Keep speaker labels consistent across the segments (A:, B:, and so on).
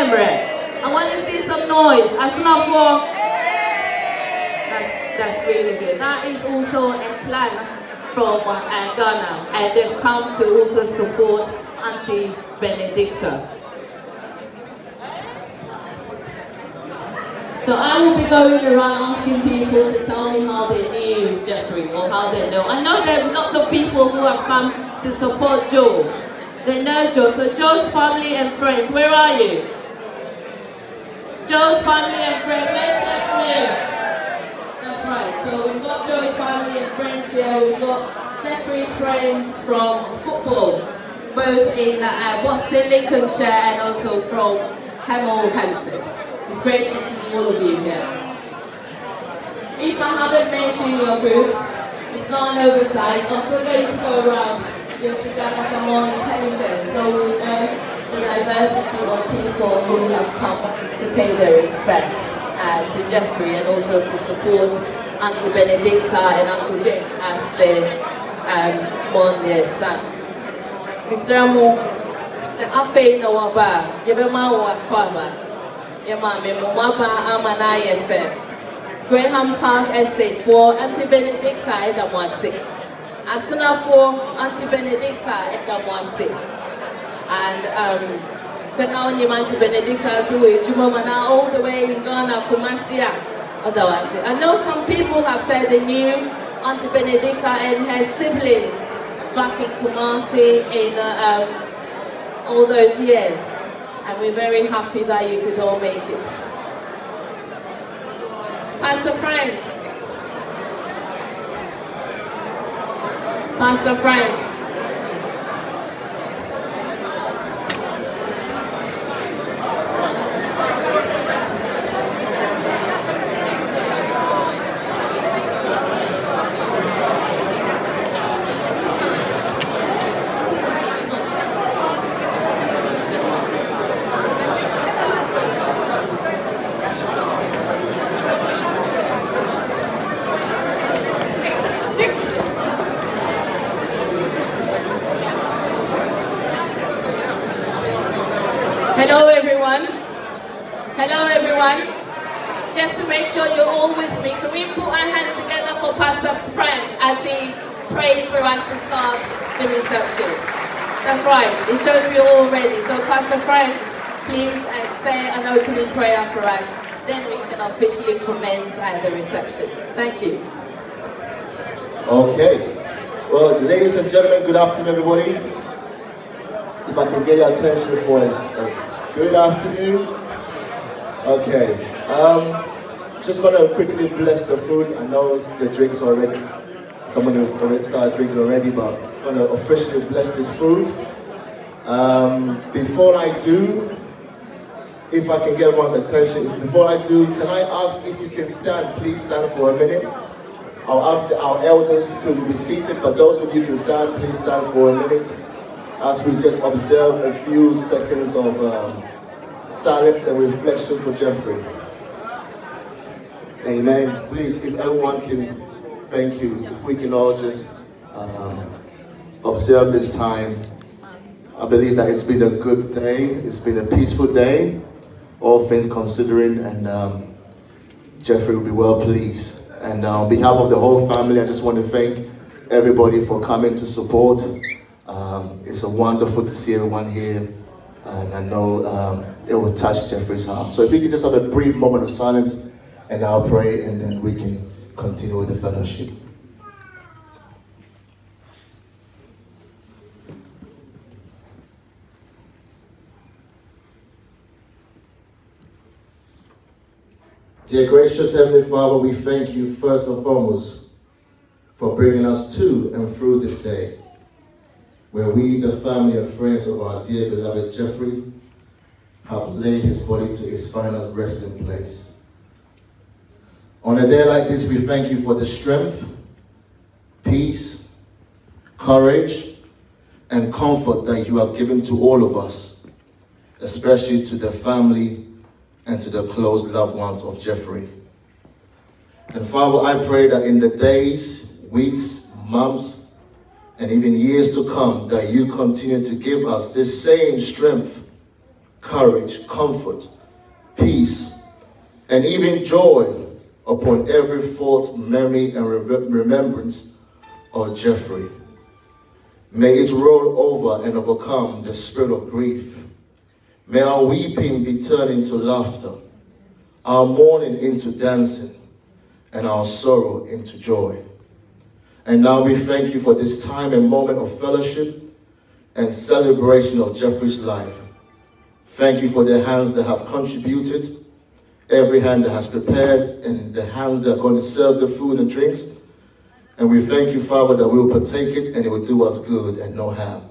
A: I want to see some noise. Asunafo. That's, that's really good. That is also a plan from uh, Ghana and they've come to also support Auntie Benedicta. So I will be going around asking people to tell me how they knew Jeffrey or how they know. I know there's lots of people who have come to support Joe. They know Joe. So Joe's family and friends, where are you? Joe's family and friends, let's you. That's right. So we've got Joe's family and friends here. We've got Jeffrey's friends from football, both in uh, Boston, Lincolnshire, and also from Hemel Hempstead. It's great to see all of you here. If I haven't mentioned your group, it's not an oversight. I'm still going to go around just to gather some more intelligence so know the diversity of people who have come to pay their respect uh, to Jeffrey and also to support Auntie Benedicta and Uncle Jake as they um, mourn their son. Mr. Amo, the afei na waba, yɛbɛma wo akɔ aba, yɛma me mmomaba ama na ayɛ. Grahame Park Estate for Auntie Benedicta ɛda mo ase. Asonafoɔ Auntie Benedicta ɛda mo ase. And um, sɛ na wonim Auntie Benedicta nso wɔ adwuma ma all the way in Ghana, Kumasi ase. I know some people have said they knew Auntie Benedicta and her siblings back in Kumasi in uh, um, all those years. And we're very happy that you could all make it. Pastor Frank. Pastor Frank. Hello everyone. Hello everyone. Just to make sure you're all with me, can we put our hands together for Pastor Frank as he prays for us to start the reception? That's right, it shows we're all ready. So Pastor Frank, please uh, say an opening prayer for us. Then we can officially commence at the reception. Thank you.
B: Okay. Well, ladies and gentlemen, good afternoon, everybody. If I can get your attention for us. Good afternoon. Okay. Um, just gonna quickly bless the food. I know the drinks already. Someone has already started drinking already, but gonna officially bless this food. Um, before I do, if I can get everyone's attention, before I do, can I ask if you can stand? Please stand for a minute. I'll ask the, our elders to be seated, but those of you can stand, please stand for a minute as we just observe a few seconds of um, silence and reflection for Jeffrey. Amen. Please, if everyone can, thank you. If we can all just um, observe this time. I believe that it's been a good day. It's been a peaceful day, all things considering, and um, Jeffrey will be well pleased. And uh, on behalf of the whole family, I just want to thank everybody for coming to support. Um, it's a wonderful to see everyone here, and I know um, it will touch Jeffrey's heart. So if we could just have a brief moment of silence, and I'll pray, and then we can continue with the fellowship. Dear gracious Heavenly Father, we thank you first and foremost for bringing us to and through this day, where we, the family and friends of our dear beloved Jeffrey, have laid his body to its final resting place. On a day like this, we thank you for the strength, peace, courage, and comfort that you have given to all of us, especially to the family and to the close loved ones of Jeffrey. And Father, I pray that in the days, weeks, months, and even years to come, that you continue to give us this same strength, courage, comfort, peace, and even joy upon every thought, memory, and remembrance of Jeffrey. May it roll over and overcome the spirit of grief. May our weeping be turned into laughter, our mourning into dancing, and our sorrow into joy. And now we thank you for this time and moment of fellowship and celebration of Jeffrey's life. Thank you for the hands that have contributed, every hand that has prepared, and the hands that are going to serve the food and drinks. And we thank you, Father, that we will partake it and it will do us good and no harm.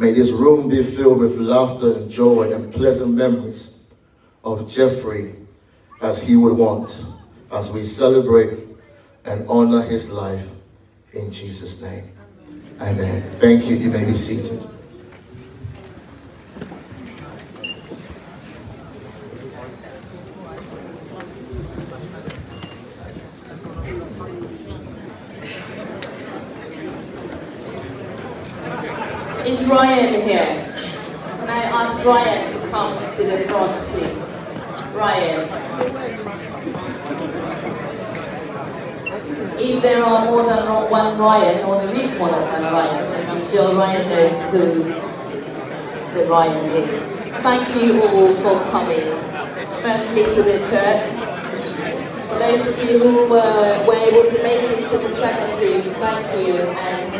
B: May this room be filled with laughter and joy and pleasant memories of Jeffrey as he would want as we celebrate and honor his life in Jesus' name. Amen. Thank you. You may be seated.
A: Is Ryan here? Can I ask Ryan to come to the front, please? Ryan. if there are more than one Ryan, or there is more than one Ryan, and I'm sure Ryan knows who the Ryan is. Thank you all for coming, firstly to the church. For those of you who uh, were able to make it to the cemetery, thank you, and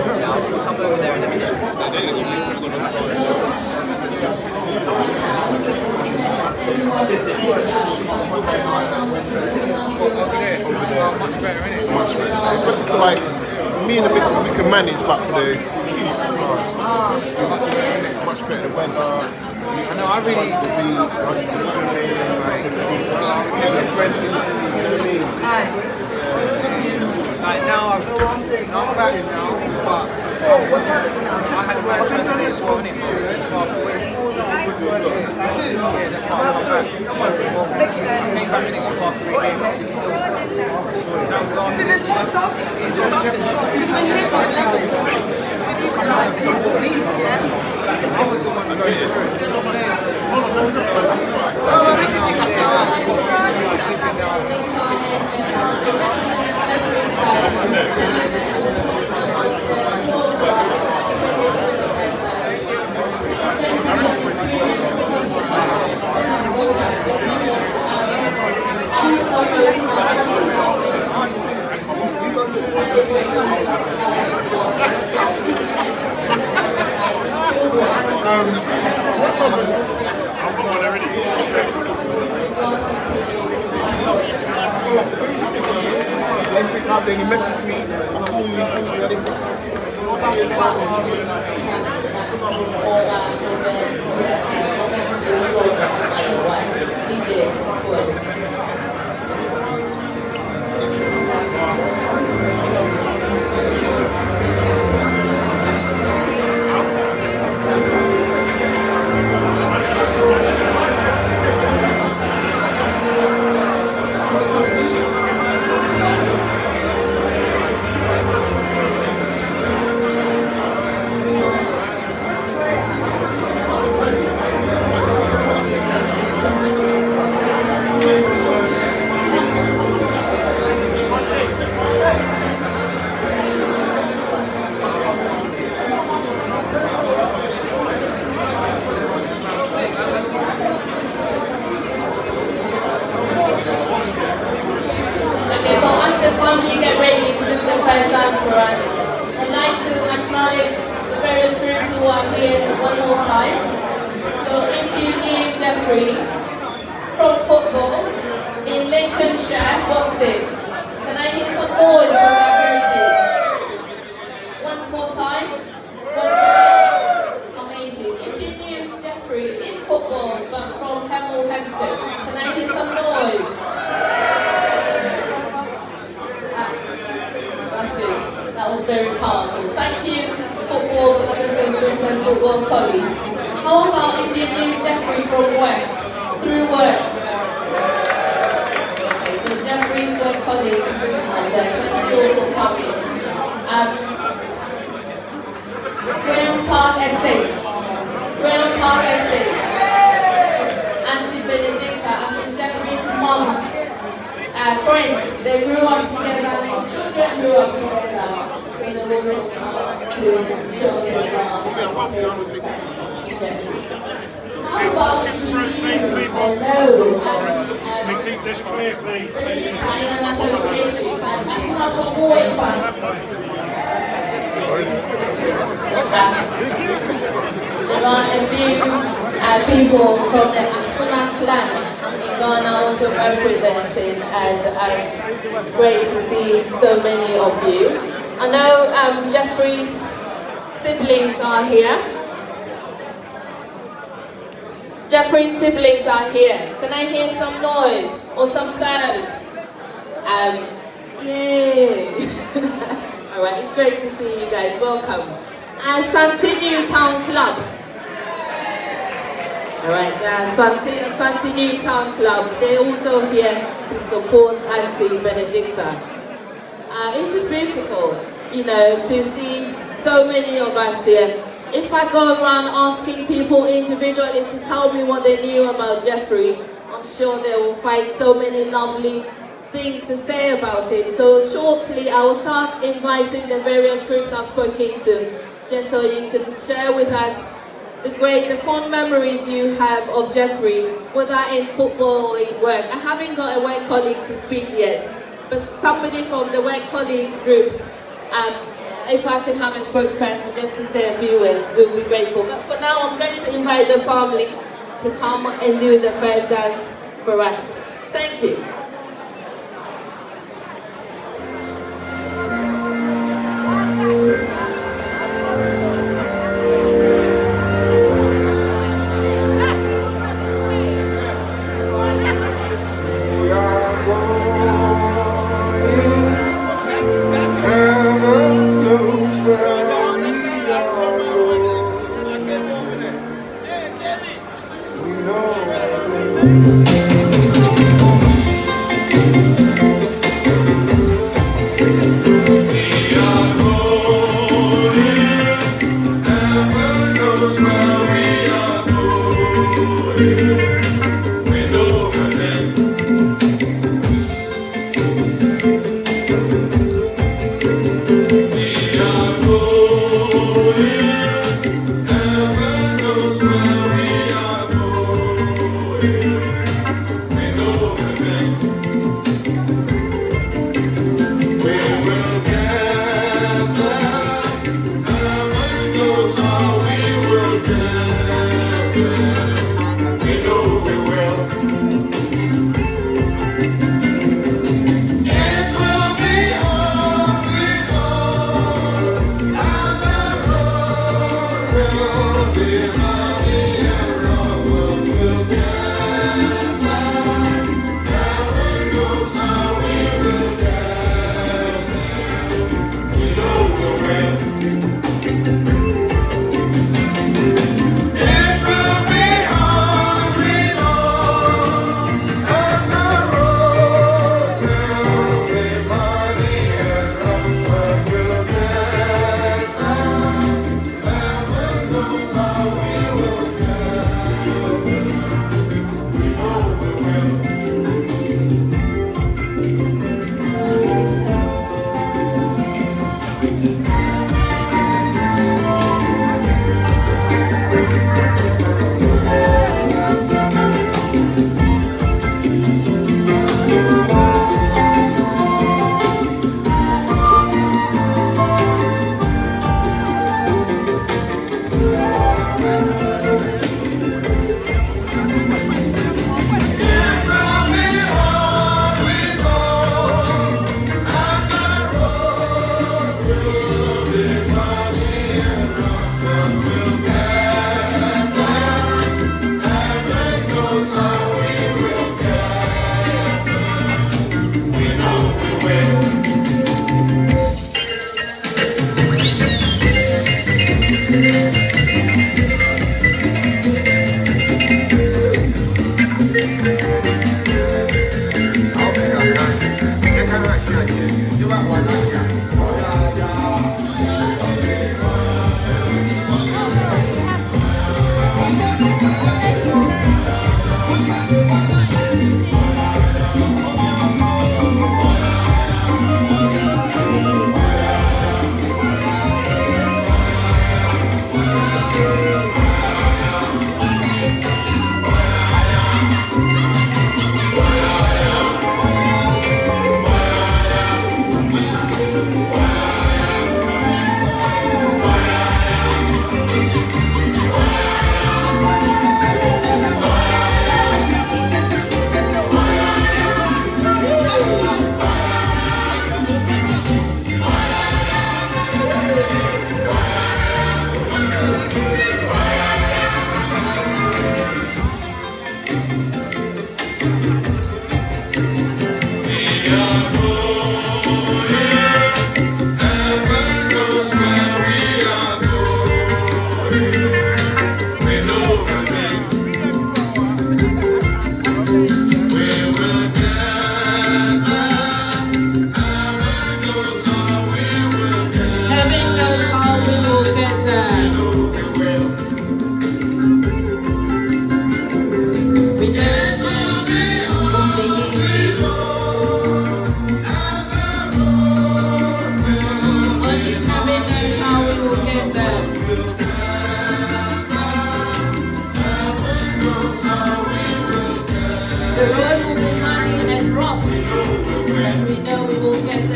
A: Come over there in a
C: Much better, innit? Much better. Like, me and the missus, we can manage, but for the kids, oh, much better, much better. The weather, I know, I really... the beach, I just swimming, like, uh, friendly, you know what I mean? Like, now I'm, I'm back now, but... Oh, what time is it now? I had a word Tuesday as well, innit? My missus passed away. Two? Yeah, that's why I'm back. Next year. Came back and she passed away. What is it? That was So there's more stuff in it. Because I hate it like this. It's kind of so Yeah. I was the one going through it. You know what I'm saying? Oh, Then message
A: Oxford to, just so you can share with us the great, the fond memories you have of Jeffrey, whether in football or in work. I haven't got a work colleague to speak yet, but somebody from the work colleague group, um, if I can have a spokesperson just to say a few words, we'll be grateful. But for now, I'm going to invite the family to come and do the first dance for us. Thank you.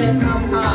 D: There
A: somehow.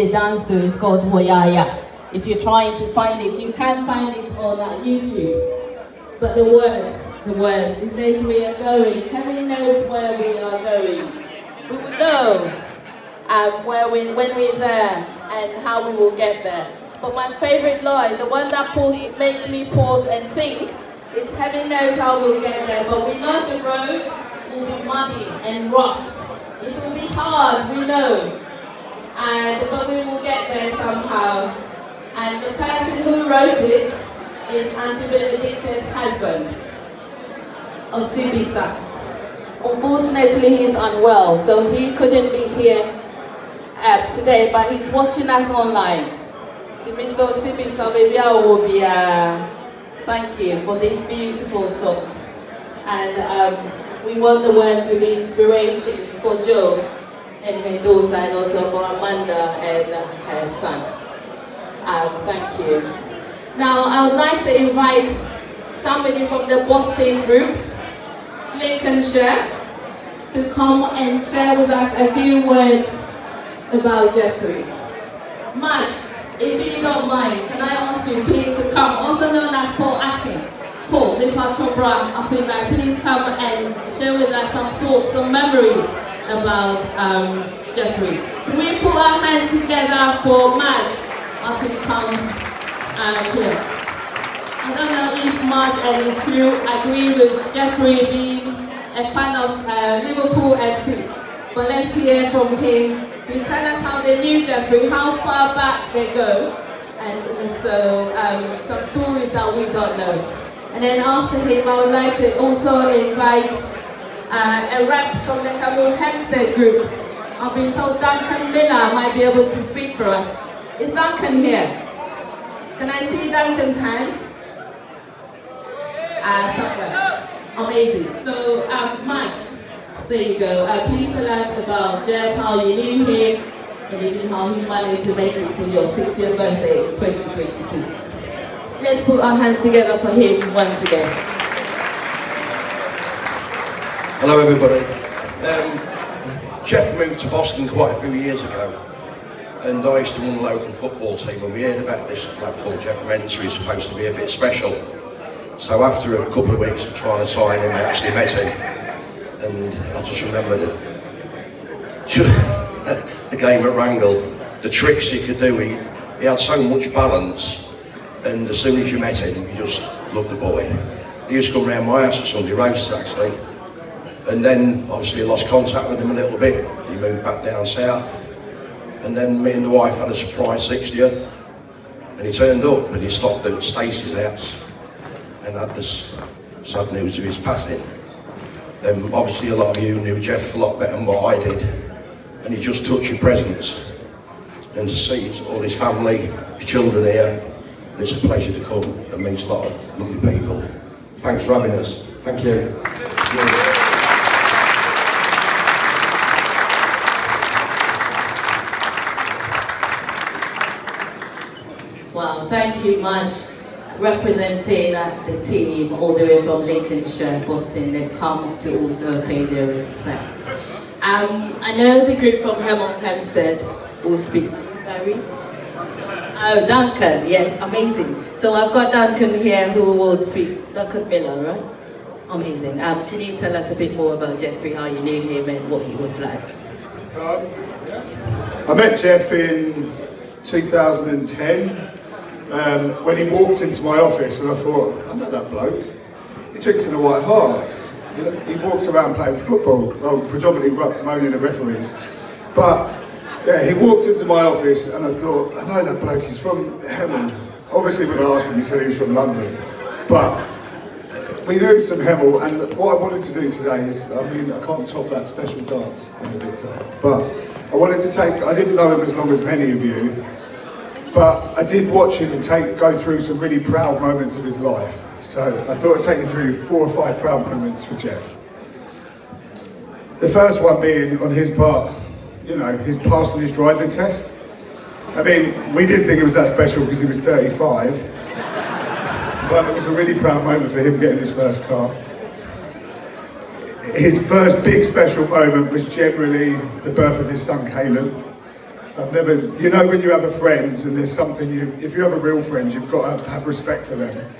A: They dance to is called Woyaya. If you're trying to find it, you can find it on uh, YouTube. But the words, the words, it says we are going. Heaven knows where we are going. We will know um, where we, when we're there and how we will get there. But my favorite line, the one that pulls, makes me pause and think, is heaven knows how we'll get there, but we know the road will be muddy and rough. It will be hard, we know. And, but we will get there somehow. And the person who wrote it is Auntie Benedicta's husband, Osibisa. Unfortunately, he's unwell, so he couldn't be here uh, today, but he's watching us online. To Mr. Osibisa, uh, thank you for this beautiful song. And um, we want the words to be inspiration for Joe and her daughter, and also for Amanda and her son. Um, thank you. Now, I would like to invite somebody from the Boston group, Lincolnshire, to come and share with us a few words about Jeffrey. March, if you don't mind, can I ask you please to come, also known as Paul Atkin. Paul, Nipa Chopra, Asinai, please come and share with us some thoughts, some memories about um, Jeffrey. Can we put our hands together for March as he comes um, here? I don't know if Marge and his crew agree with Jeffrey being a fan of uh, Liverpool FC. But let's hear from him. He'll tell us how they knew Jeffrey, how far back they go, and also um, some stories that we don't know. And then after him, I would like to also invite uh, a rep from the Hemel Hempstead group. I've been told Duncan Miller might be able to speak for us. Is Duncan here? Can I see Duncan's hand? Uh, somewhere. Amazing. So, um, March, there you go. Uh, please tell us about Jeff, how you knew him, and even how he managed to make it to your 60th birthday in 2022. Let's put our hands together for him once again.
E: Hello, everybody. Um, Jeff moved to Boston quite a few years ago, and I used to run a local football team, and we heard about this lad called Jeff Mentor. He's supposed to be a bit special. So after a couple of weeks of trying to sign him, I actually met him, and I just remembered it. the game at Wrangle, the tricks he could do, he, he had so much balance, and as soon as you met him, you just loved the boy. He used to come round my house on Sunday roasts, actually, and then obviously lost contact with him a little bit. He moved back down south. And then me and the wife had a surprise 60th. And he turned up and he stopped at Stacey's house and had this sad news of his passing. Um, obviously a lot of you knew Jeff a lot better than what I did. And he just touched your presence. And to see all his family, his children here, it's a pleasure to come and meet a lot of lovely people. Thanks for having us. Thank you.
A: Thank you much. Representing uh, the team all the way from Lincolnshire, Boston, they've come to also pay their respect. Um, I know the group from Hemel Hempstead will speak. Barry? Oh, Duncan, yes, amazing. So I've got Duncan here who will speak. Duncan Miller, right? Amazing. Um, can you tell us a bit more about Jeffrey, how you knew him and what he was like?
F: So, I met Jeff in 2010 um, when he walked into my office and I thought, I know that bloke. He drinks in a White Hart. He, walks around playing football, well, predominantly moaning at referees. But yeah, he walked into my office and I thought, I know that bloke, he's from Hemel. Obviously when I asked him, he said he was from London. But we knew him from Hemel, and what I wanted to do today is, I mean, I can't top that special dance but I wanted to take, I didn't know him as long as many of you, but I did watch him take, go through some really proud moments of his life. So I thought I'd take you through four or five proud moments for Jeff. The first one being on his part, you know, his passing his driving test. I mean, we didn't think it was that special because he was 35. But it was a really proud moment for him getting his first car. His first big special moment was generally the birth of his son Caleb. I've never, you know, when you have a friend and there's something you, if you have a real friend, you've got to have respect for them.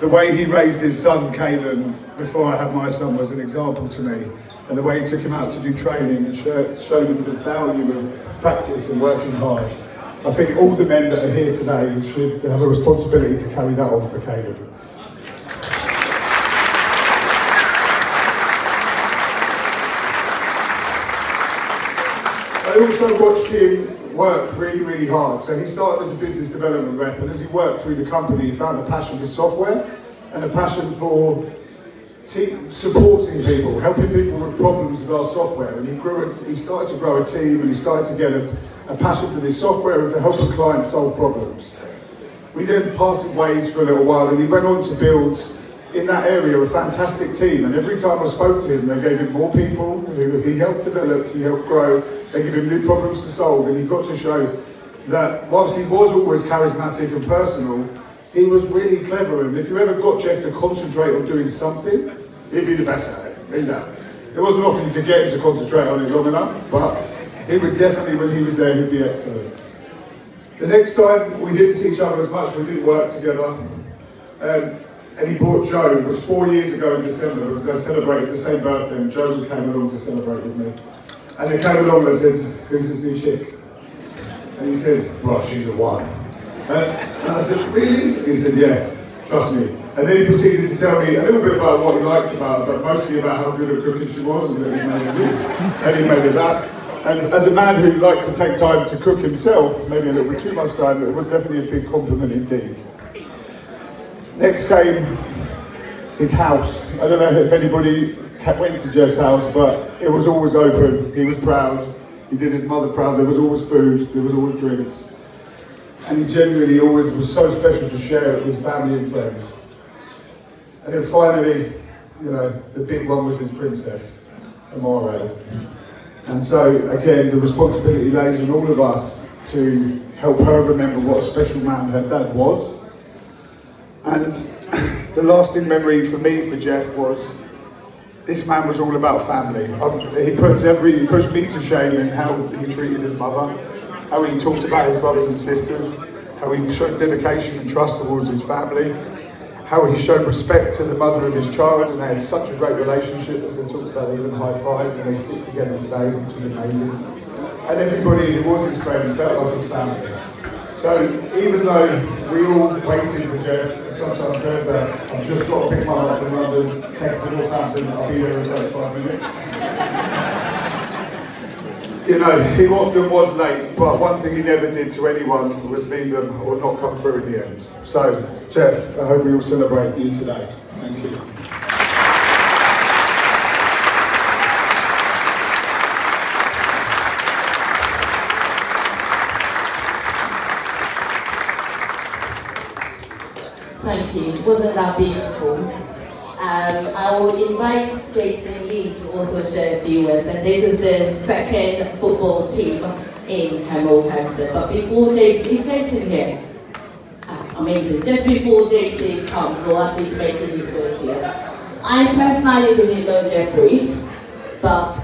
F: The way he raised his son Caleb before I had my son was an example to me. And the way he took him out to do training and showed, him the value of practice and working hard. I think all the men that are here today should have a responsibility to carry that on for Caleb. I also watched him work really, really hard. So he started as a business development rep, and as he worked through the company, he found a passion for software and a passion for supporting people, helping people with problems with our software. And he grew, he started to grow a team, and he started to get a, a passion for this software and for helping clients solve problems. We then parted ways for a little while, and he went on to build in that area a fantastic team. And every time I spoke to him, they gave him more people who he helped develop, he helped grow. They gave him new problems to solve, and he got to show that whilst he was always charismatic and personal, he was really clever. And if you ever got Jeff to concentrate on doing something, he'd be the best at it. Really that. It wasn't often you could get him to concentrate on it long enough, but he would definitely, when he was there, he'd be excellent. The next time we didn't see each other as much, we didn't work together. Um, and he brought Joe, it was four years ago in December, because I celebrated the same birthday, and Joe came along to celebrate with me. And they came along and I said, who's this new chick? And he said, well, she's a one. Uh, and I said, really? He said, yeah, trust me, And then he proceeded to tell me a little bit about what he liked about her, but mostly about how good at cooking she was and that he made this and he made that. And as a man who liked to take time to cook himself, maybe a little bit too much time, it was definitely a big compliment indeed. Next came his house. I don't know if anybody went to Jeff's house, but it was always open. He was proud. He did his mother proud. There was always food. There was always drinks. And he genuinely always was so special to share it with family and friends. And then finally, you know, the big one was his princess, Amore. And so, again, the responsibility lays on all of us to help her remember what a special man her dad was. And the lasting memory for me for Jeff was this man was all about family. I've, he puts every he pushed me to shame in how he treated his mother, how he talked about his brothers and sisters, how he showed dedication and trust towards his family, how he showed respect to the mother of his child, and they had such a great relationship as they talked about even high five and they sit together today, which is amazing. And everybody who was his friend felt like his family. So even though we all waited for Jeff sometimes heard that I've just got to pick mum up in London, take to Northampton, I'll be there in 35 minutes. You know, he often was late, but one thing he never did to anyone was leave them or not come through in the end. So, Jeff, I hope we all celebrate you today. Thank you.
A: Thank you. That beautiful? Um, I will invite Jason Lee to also share a few words. And this is the second football team in Hemel Hempstead. But before Jason, is Jason here? Ah, amazing. Just before Jason comes, or as he's making his way here, I personally didn't know Jeffrey, but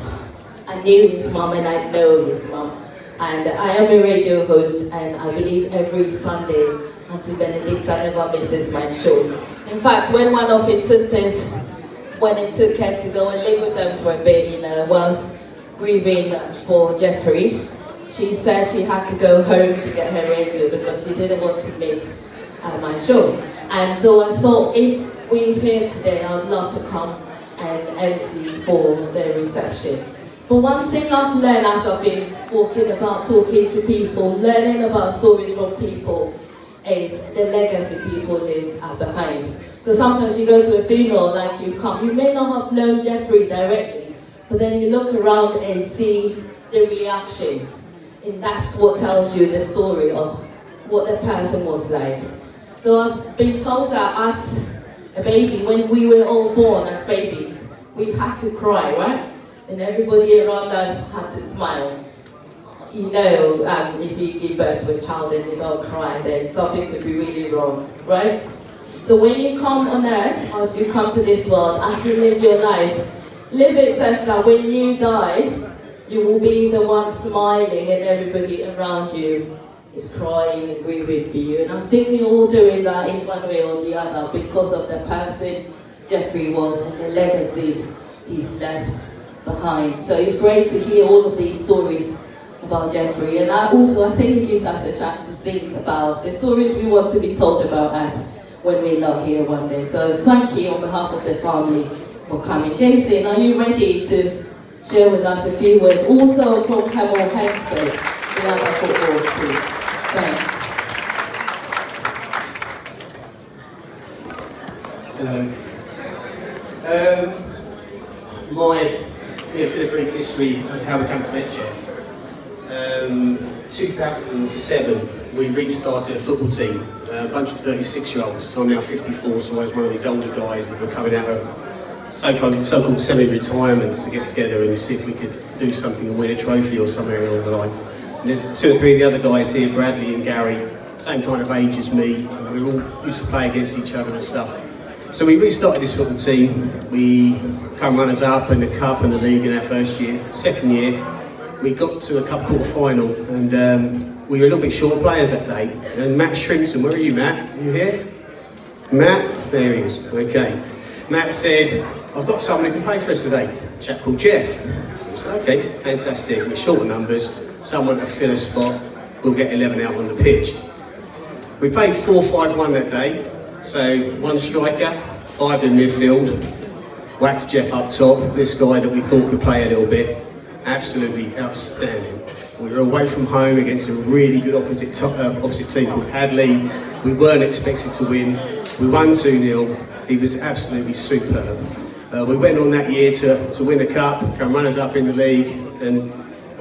A: I knew his mom and I know his mom. And I am a radio host, and I believe every Sunday, Auntie Benedicta never misses my show. In fact, when one of his sisters, when it took her to go and live with them for a bit, you know, was grieving for Jeffrey, she said she had to go home to get her radio because she didn't want to miss uh, my show. And so I thought if we're here today, I'd love to come and MC for the reception. But one thing I've learned as I've been walking about, talking to people, learning about stories from people, is the legacy people leave uh, behind. So sometimes you go to a funeral, like you come, you may not have known Jeffrey directly, but then you look around and see the reaction. And that's what tells you the story of what the person was like. So I've been told that as a baby, when we were all born as babies, we had to cry, right? And everybody around us had to smile. You know, um, if you give birth to a child and you don't cry, then something could be really wrong, right? So when you come on earth, or if you come to this world, as you live your life, live it such that when you die, you will be the one smiling and everybody around you is crying and grieving for you. And I think we're all doing that in one way or the other because of the person Jeffrey was and the legacy he's left behind. So it's great to hear all of these stories about Jeffrey. And I also, I think it gives us a chance to think about the stories we want to be told about us when we're not here one day. So thank you on behalf of the family for coming. Jason, are you ready to share with us a few words? Also from Hemel Hempstead, the other football team. Thanks.
G: Hello. Um, my bit, bit of brief history of how we came to meet Jeff. Um, 2007, we restarted a football team, a bunch of 36 year olds. I'm now 54, so I was one of these older guys that were coming out of so-called, so-called semi-retirement to get together and see if we could do something and win a trophy or somewhere along the line. And there's two or three of the other guys here, Bradley and Gary, same kind of age as me. We all used to play against each other and stuff. So we restarted this football team. We come runners up in the cup and the league in our first year. Second year, we got to a cup quarter final and um, we were a little bit short of players that day. And Matt Shrimpton, where are you, Matt? Are you here? Matt, there he is. Okay. Matt said, I've got someone who can play for us today. A chap called Jeff. So I said, okay, fantastic. We're short of numbers. Someone to fill a spot. We'll get 11 out on the pitch. We played 4-5-1 that day. So one striker, five in midfield, whacked Jeff up top. This guy that we thought could play a little bit, absolutely outstanding. We were away from home against a really good opposite, uh, opposite team called Hadley. We weren't expected to win. We won 2-0. He was absolutely superb. Uh, we went on that year to, to win a cup, come runners up in the league, and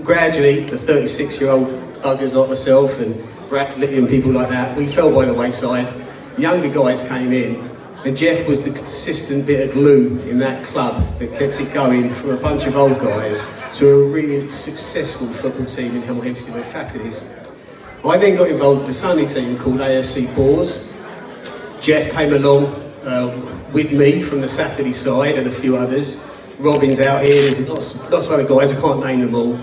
G: gradually the 36-year-old buggers like myself and Bradley and people like that, we fell by the wayside. Younger guys came in, and Jeff was the consistent bit of glue in that club that kept it going from a bunch of old guys to a really successful football team in Hemel Hempstead on Saturdays. I then got involved with the Sunday team called AFC Boars. Jeff came along uh, with me from the Saturday side and a few others. Robin's out here, there's lots, lots of other guys, I can't name them all.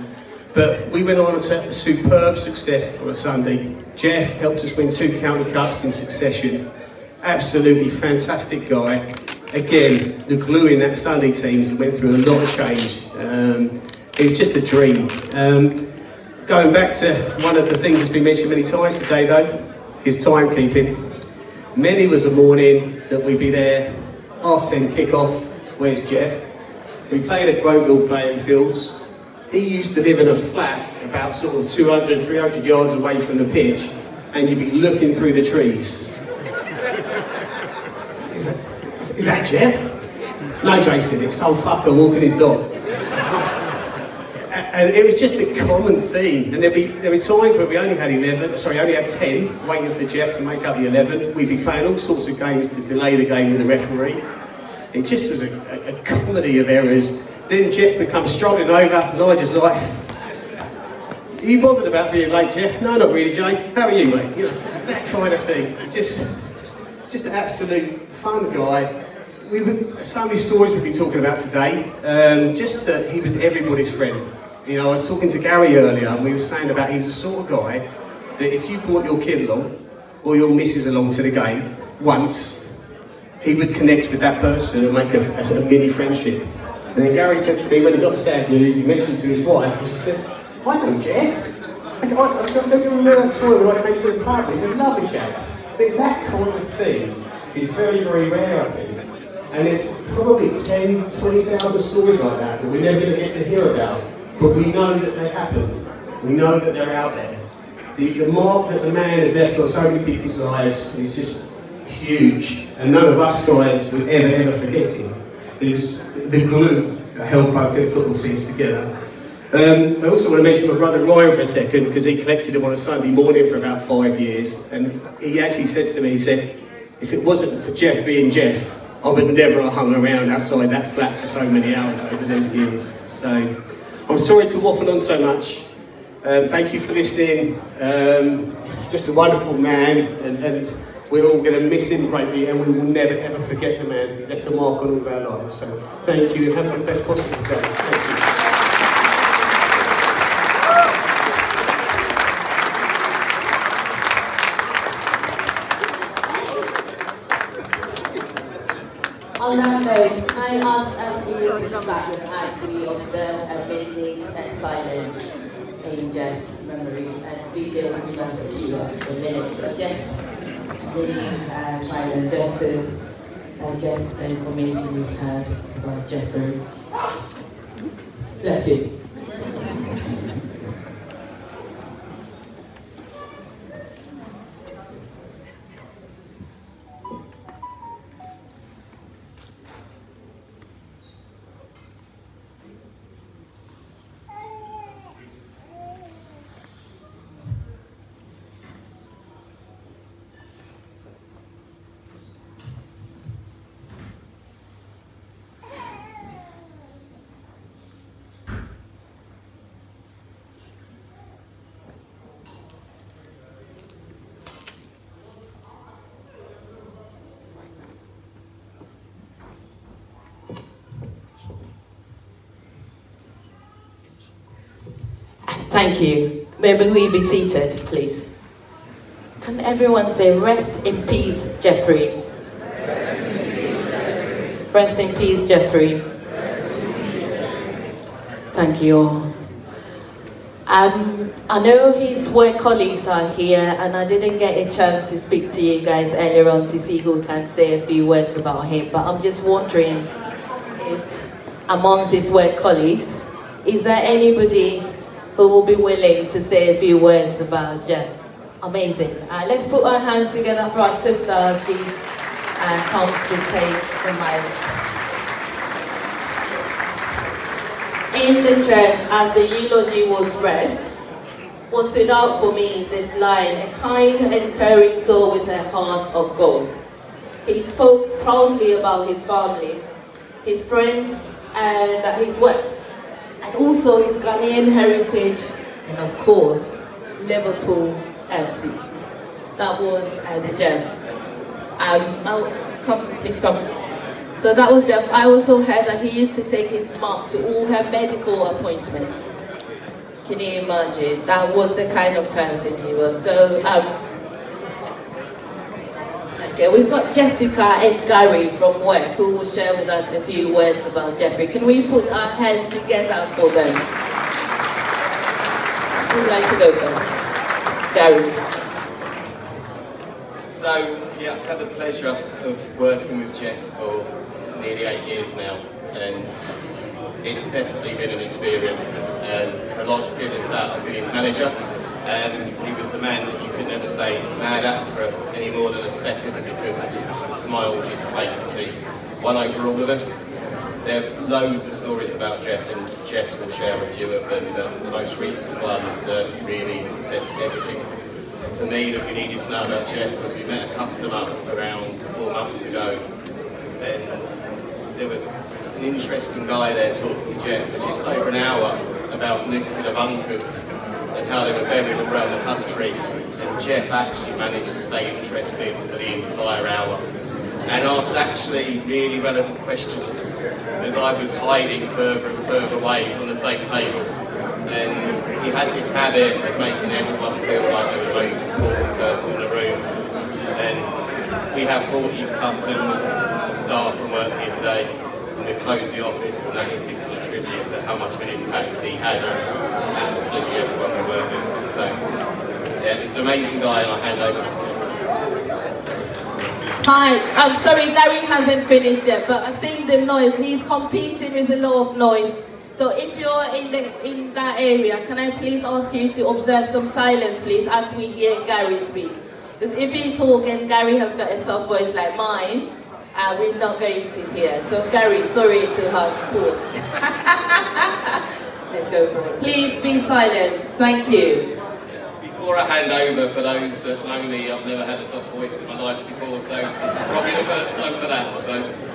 G: But we went on to superb success on a Sunday. Jeff helped us win two county cups in succession. Absolutely fantastic guy. Again, the glue in that Sunday teams went through a lot of change. Um, it was just a dream. Um, going back to one of the things that's been mentioned many times today though, is timekeeping. Many was a morning that we'd be there, half 10 kick-off, where's Jeff? We played at Grovehill playing fields. He used to live in a flat about sort of 200, 300 yards away from the pitch, and you'd be looking through the trees. Is that, is, that Jeff? No, Jason, it's some fucker walking his dog. And it was just a common theme. And there'd be, there'd be times where we only had 11, sorry, only had 10, waiting for Jeff to make up the 11. We'd be playing all sorts of games to delay the game with the referee. It just was a, a, a comedy of errors. Then Jeff becomes strolling over, Nigel's like, are you bothered about being late, Jeff? No, not really, Jay. How are you, mate? You know, that kind of thing. Just, just, just an absolute fun guy. We were, some of his stories we've been talking about today, um, just that he was everybody's friend. You know, I was talking to Gary earlier, and we were saying about he was the sort of guy that if you brought your kid along, or your missus along to the game, once, he would connect with that person and make a, a sort of mini friendship. And then Gary said to me when he got the sad news, he mentioned to his wife, and she said, I know Jeff. I, I, I remember that story when I came to the party. He's a lovely chap. But that kind of thing is very, very rare, I think. And there's probably 10, 20,000 stories like that that we're never going to get to hear about. But we know that they happen. We know that they're out there. The, the mark that the man has left on so many people's lives is just huge. And none of us guys would ever, ever forget him. He was the glue that held both their football teams together. Um, I also want to mention my brother Ryan for a second because he collected him on a Sunday morning for about five years, and he actually said to me, he said, if it wasn't for Jeff being Jeff, I would never have hung around outside that flat for so many hours over those years. So I'm sorry to waffle on so much. Um, thank you for listening. Um, just a wonderful man, and, and we're all going to miss him greatly, and we will never ever forget the man. He left a mark on all of our lives. So thank you, and have the best possible day.
A: I ask us all to come back as we observe a minute uh, silence in Jeff's memory? And DJ will give us a cue for a minute, so just minute uh, silence, just to digest the information we've heard about Jeffrey. Bless you. Thank you. May we be seated, please? Can everyone say, rest in peace, Jeffrey? Rest in peace, Jeffrey. Thank you all. Um, I know his work colleagues are here, and I didn't get a chance to speak to you guys earlier on to see who can say a few words about him. But I'm just wondering if, amongst his work colleagues, is there anybody who will be willing to say a few words about Jeff? Amazing. Uh, let's put our hands together for our sister as she uh, comes to take the mic. in the church as the eulogy was read, what stood out for me is this line, a kind and caring soul with a heart of gold. He spoke proudly about his family, his friends, and his work, also his Ghanaian heritage, and of course, Liverpool FC. That was uh, Jeff. Um, I'll come, please come. So that was Jeff. I also heard that he used to take his mom to all her medical appointments. Can you imagine? That was the kind of person he was. So, um, okay, we've got Jessica and Gary from work who will share with us a few words about Jeffrey. Can we put our hands together for them? Who would like to go first? Gary.
H: So, yeah, I've had the pleasure of working with Jeff for nearly eight years now, and it's definitely been an experience. Um, for a large period of that, I've been his manager. Um, he was the man that you could never stay mad at for any more than a second because the smile just basically won over all of us. There are loads of stories about Jeff, and Jess will share a few of them. The, the most recent one that really set everything for me that we needed to know about Jeff was we met a customer around four months ago and there was an interesting guy there talking to Jeff for just over an hour about nuclear bunkers and how they were buried around the country. And Jeff actually managed to stay interested for the entire hour. And asked actually really relevant questions as I was hiding further and further away on the same table. And he had this habit of making everyone feel like they were the most important person in the room. And we have 40 customers of staff from work here today, and we've closed the office, and that is to how much of an impact he had on absolutely everyone we work with. So, yeah, he's an amazing guy, and I hand over to Jeff.
A: Hi, I'm sorry Gary hasn't finished yet, but I think the noise, he's competing with the law of noise. So if you're in, the, in that area, can I please ask you to observe some silence, please, as we hear Gary speak? Because if you talk and Gary has got a soft voice like mine, uh, we're not going to hear. So Gary, sorry to have paused. Let's go for it. Please be silent. Thank you.
H: Before I hand over, for those that know me, I've never had a soft voice in my life before, so this is probably the first time for that. So.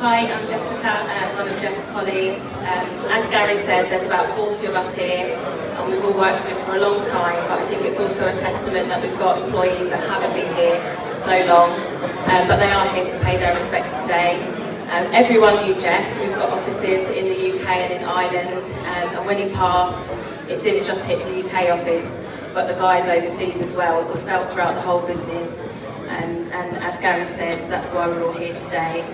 I: Hi, I'm Jessica, uh, one of Jeff's colleagues. Um, as Gary said, there's about 40 of us here, and we've all worked with him for a long time, but I think it's also a testament that we've got employees that haven't been here so long, um, but they are here to pay their respects today. Um, everyone knew Jeff. We've got offices in the UK and in Ireland, um, and when he passed, it didn't just hit the UK office, but the guys overseas as well. It was felt throughout the whole business. Um, and as Gary said, that's why we're all here today.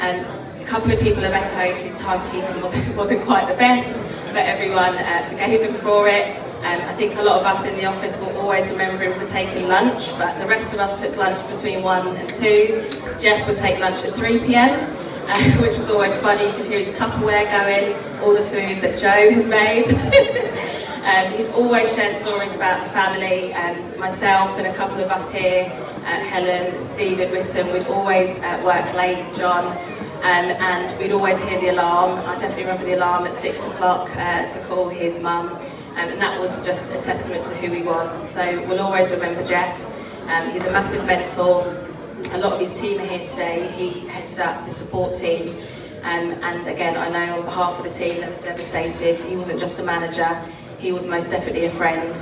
I: Um, a couple of people have echoed his timekeeping wasn't, wasn't quite the best, but everyone uh, forgave him for it. Um, I think a lot of us in the office will always remember him for taking lunch, but the rest of us took lunch between 1 and 2. Jeff would take lunch at 3 p.m., uh, which was always funny. You could hear his Tupperware going, all the food that Joe had made. Um, he'd always share stories about the family, um, myself and a couple of us here, Helen, Stephen Witten, we'd always uh, work late, John, um, and we'd always hear the alarm. I definitely remember the alarm at six o'clock uh, to call his mum, um, and that was just a testament to who he was. So we'll always remember Jeff. Um, he's a massive mentor. A lot of his team are here today. He headed up the support team. Um, and again, I know on behalf of the team that were devastated, he wasn't just a manager, he was most definitely a friend.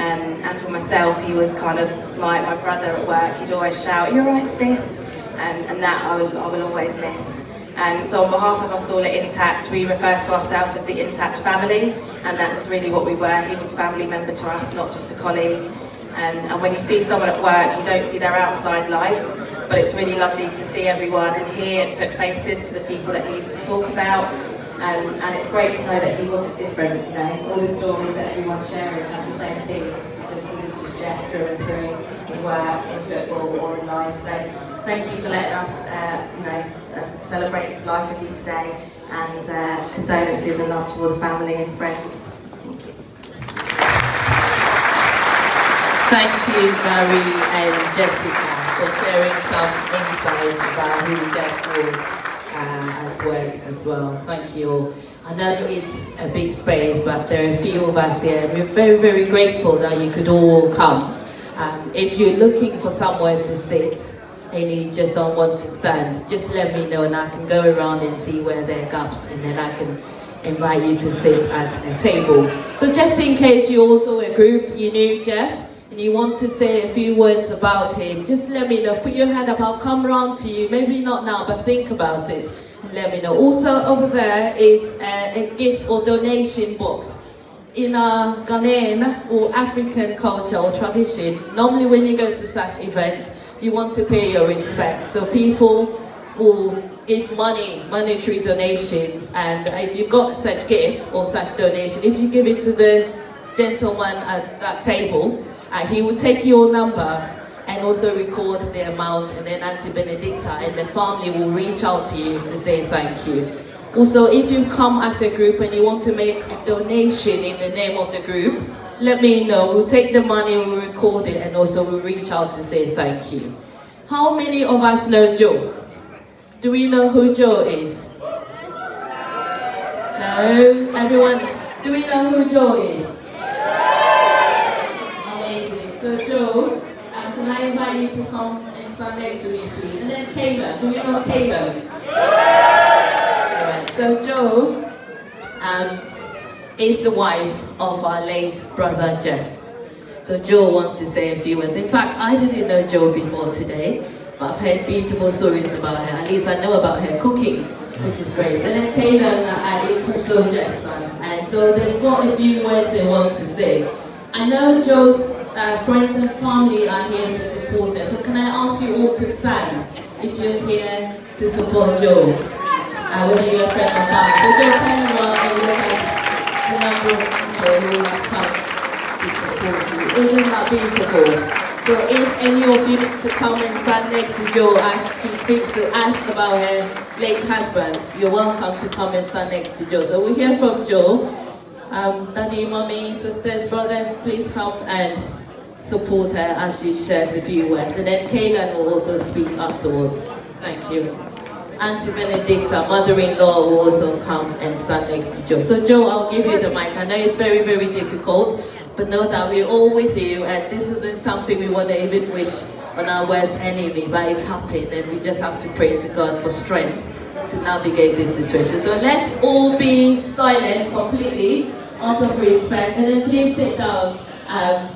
I: Um, and for myself, he was kind of like my brother at work. He'd always shout, you're right, sis. Um, and that I will, I will always miss. Um, so on behalf of us all at Intact, we refer to ourselves as the Intact family, and that's really what we were. He was family member to us, not just a colleague. Um, and when you see someone at work, you don't see their outside life, but it's really lovely to see everyone and hear and put faces to the people that he used to talk about. Um, and it's great to know that he wasn't different. You know, all the stories that everyone's sharing have the same things because he was just Jeff through and through in work, in football, or in life. So thank you for letting us, uh, you know, uh, celebrate his life with you today. And uh, condolences and love to all the family and friends. Thank you.
A: Thank you, Gary and Jessica, for sharing some insights about who Jeff was uh, at work as well. Thank you all. I know it's a big space, but there are a few of us here, and we're very, very grateful that you could all come. Um, if you're looking for somewhere to sit and you just don't want to stand, just let me know and I can go around and see where there are gaps and then I can invite you to sit at a table. So just in case you're also a group, you knew Jeff, you want to say a few words about him, just let me know. Put your hand up, I'll come round to you. Maybe not now, but think about it let me know. Also over there is uh, a gift or donation box. In our Ghanaian or African culture or tradition, normally when you go to such event, you want to pay your respect. So people will give money, monetary donations, and if you've got such gift or such donation, if you give it to the gentleman at that table, uh, he will take your number and also record the amount, and then Auntie Benedicta and the family will reach out to you to say thank you. Also, if you come as a group and you want to make a donation in the name of the group, let me know. We'll take the money, we'll record it, and also we'll reach out to say thank you. How many of us know Joe? Do we know who Joe is? No? Everyone, do we know who Joe is? So Joe, um, can I invite you to come and stand next to me, please? And then Caelan, do we know Caelan? Alright, so Joe um, is the wife of our late brother Jeff. So Joe wants to say a few words. In fact, I didn't know Joe before today, but I've heard beautiful stories about her. At least I know about her cooking, which is great. And then Caelan uh, is also Jeff's son. And so they've got a few words they want to say. I know Joe's uh, friends and family are here to support her. So can I ask you all to stand if you're here to support Joe? Uh, whether you're a friend or family. So Joe, turn and look at the number of people who have come to support you. Isn't that beautiful? So if any of you need to come and stand next to Joe as she speaks to us about her late husband, you're welcome to come and stand next to Joe. So we hear from Joe. Um, Daddy, mommy, sisters, brothers, please come and support her as she shares a few words. And then Caelan will also speak afterwards. Thank you. Auntie Benedicta, mother-in-law, will also come and stand next to Joe. So Joe, I'll give you the mic. I know it's very, very difficult, but know that we're all with you, and this isn't something we want to even wish on our worst enemy, but it's happened, and we just have to pray to God for strength to navigate this situation. So let's all be silent completely, out of respect, and then please sit down, um,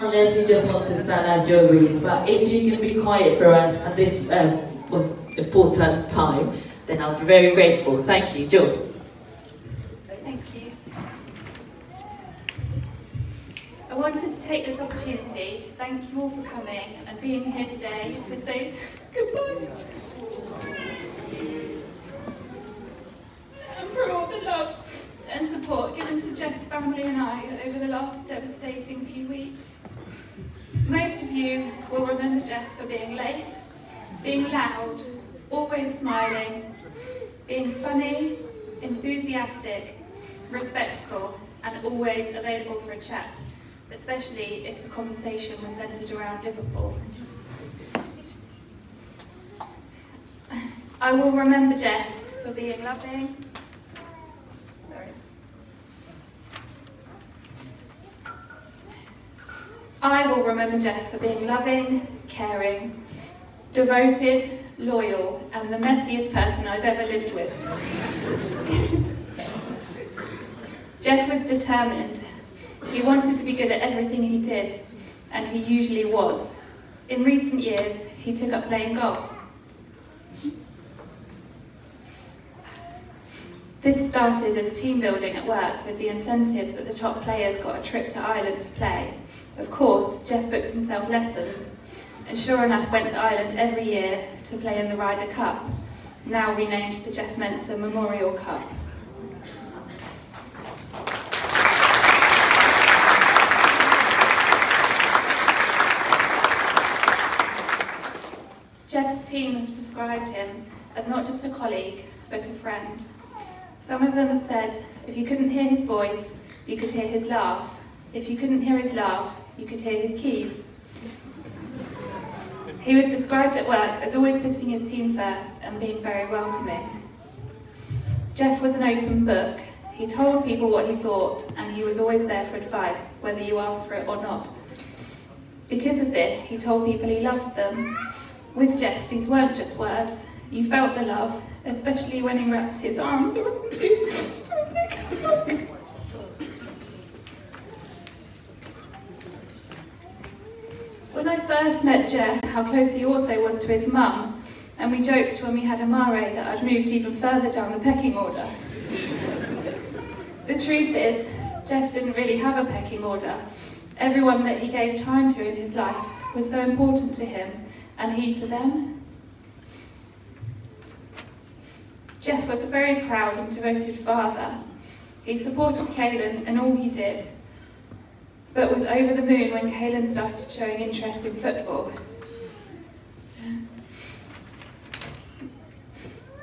A: unless you just want to stand as Joe reads. But if you can be quiet for us at this um, was important time, then I'll be very grateful. Thank you, Joe.
J: Thank you. I wanted to take this opportunity to thank you all for coming and being here today to say goodbye. And for all the love and support given to Jeff's family and I over the last devastating few weeks. Most of you will remember Jeff for being late, being loud, always smiling, being funny, enthusiastic, respectful, and always available for a chat, especially if the conversation was centred around Liverpool. I will remember Jeff for being loving. Sorry. I will remember Jeff for being loving, caring, devoted, loyal, and the messiest person I've ever lived with. Jeff was determined. He wanted to be good at everything he did, and he usually was. In recent years, he took up playing golf. This started as team building at work with the incentive that the top players got a trip to Ireland to play. Of course, Jeff booked himself lessons, and sure enough went to Ireland every year to play in the Ryder Cup, now renamed the Jeff Mensah Memorial Cup. Jeff's team have described him as not just a colleague, but a friend. Some of them have said, if you couldn't hear his voice, you could hear his laugh. If you couldn't hear his laugh, you could hear his keys. He was described at work as always putting his team first and being very welcoming. Jeff was an open book. He told people what he thought, and he was always there for advice, whether you asked for it or not. Because of this, he told people he loved them. With Jeff, these weren't just words. You felt the love, especially when he wrapped his arms around you. Oh for a big hug. When I first met Jeff, how close he also was to his mum, and we joked when we had Amare that I'd moved even further down the pecking order. the truth is, Jeff didn't really have a pecking order. Everyone that he gave time to in his life was so important to him, and he to them. Jeff was a very proud and devoted father. He supported Caelan in all he did, but was over the moon when Caelan started showing interest in football.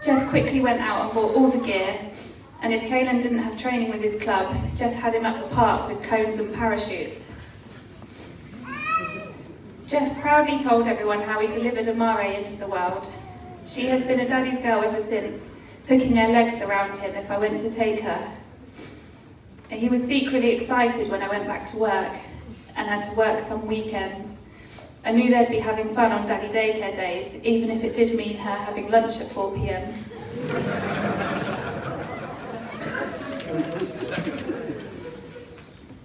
J: Jeff quickly went out and bought all the gear, and if Caelan didn't have training with his club, Jeff had him at the park with cones and parachutes. Jeff proudly told everyone how he delivered Amare into the world. She has been a daddy's girl ever since, hooking her legs around him if I went to take her. He was secretly excited when I went back to work and had to work some weekends. I knew they'd be having fun on daddy daycare days, even if it did mean her having lunch at 4 pm.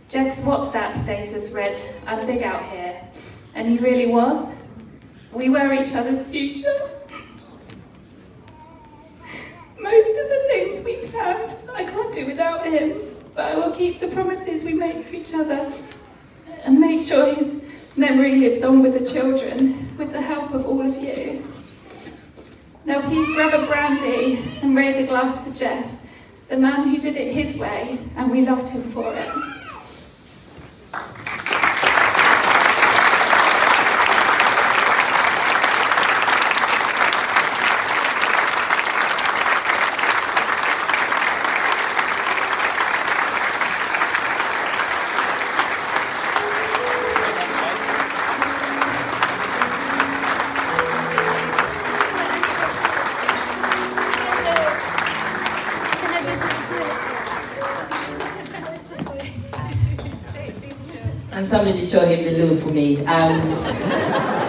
J: Jeff's WhatsApp status read, I'm big out here. And he really was. We were each other's future. Most of the things we planned, I can't do without him, but I will keep the promises we made to each other and make sure his memory lives on with the children with the help of all of you. Now please grab a brandy and raise a glass to Jeff, the man who did it his way, and we loved him for it.
A: Somebody show him the loo for me. Um,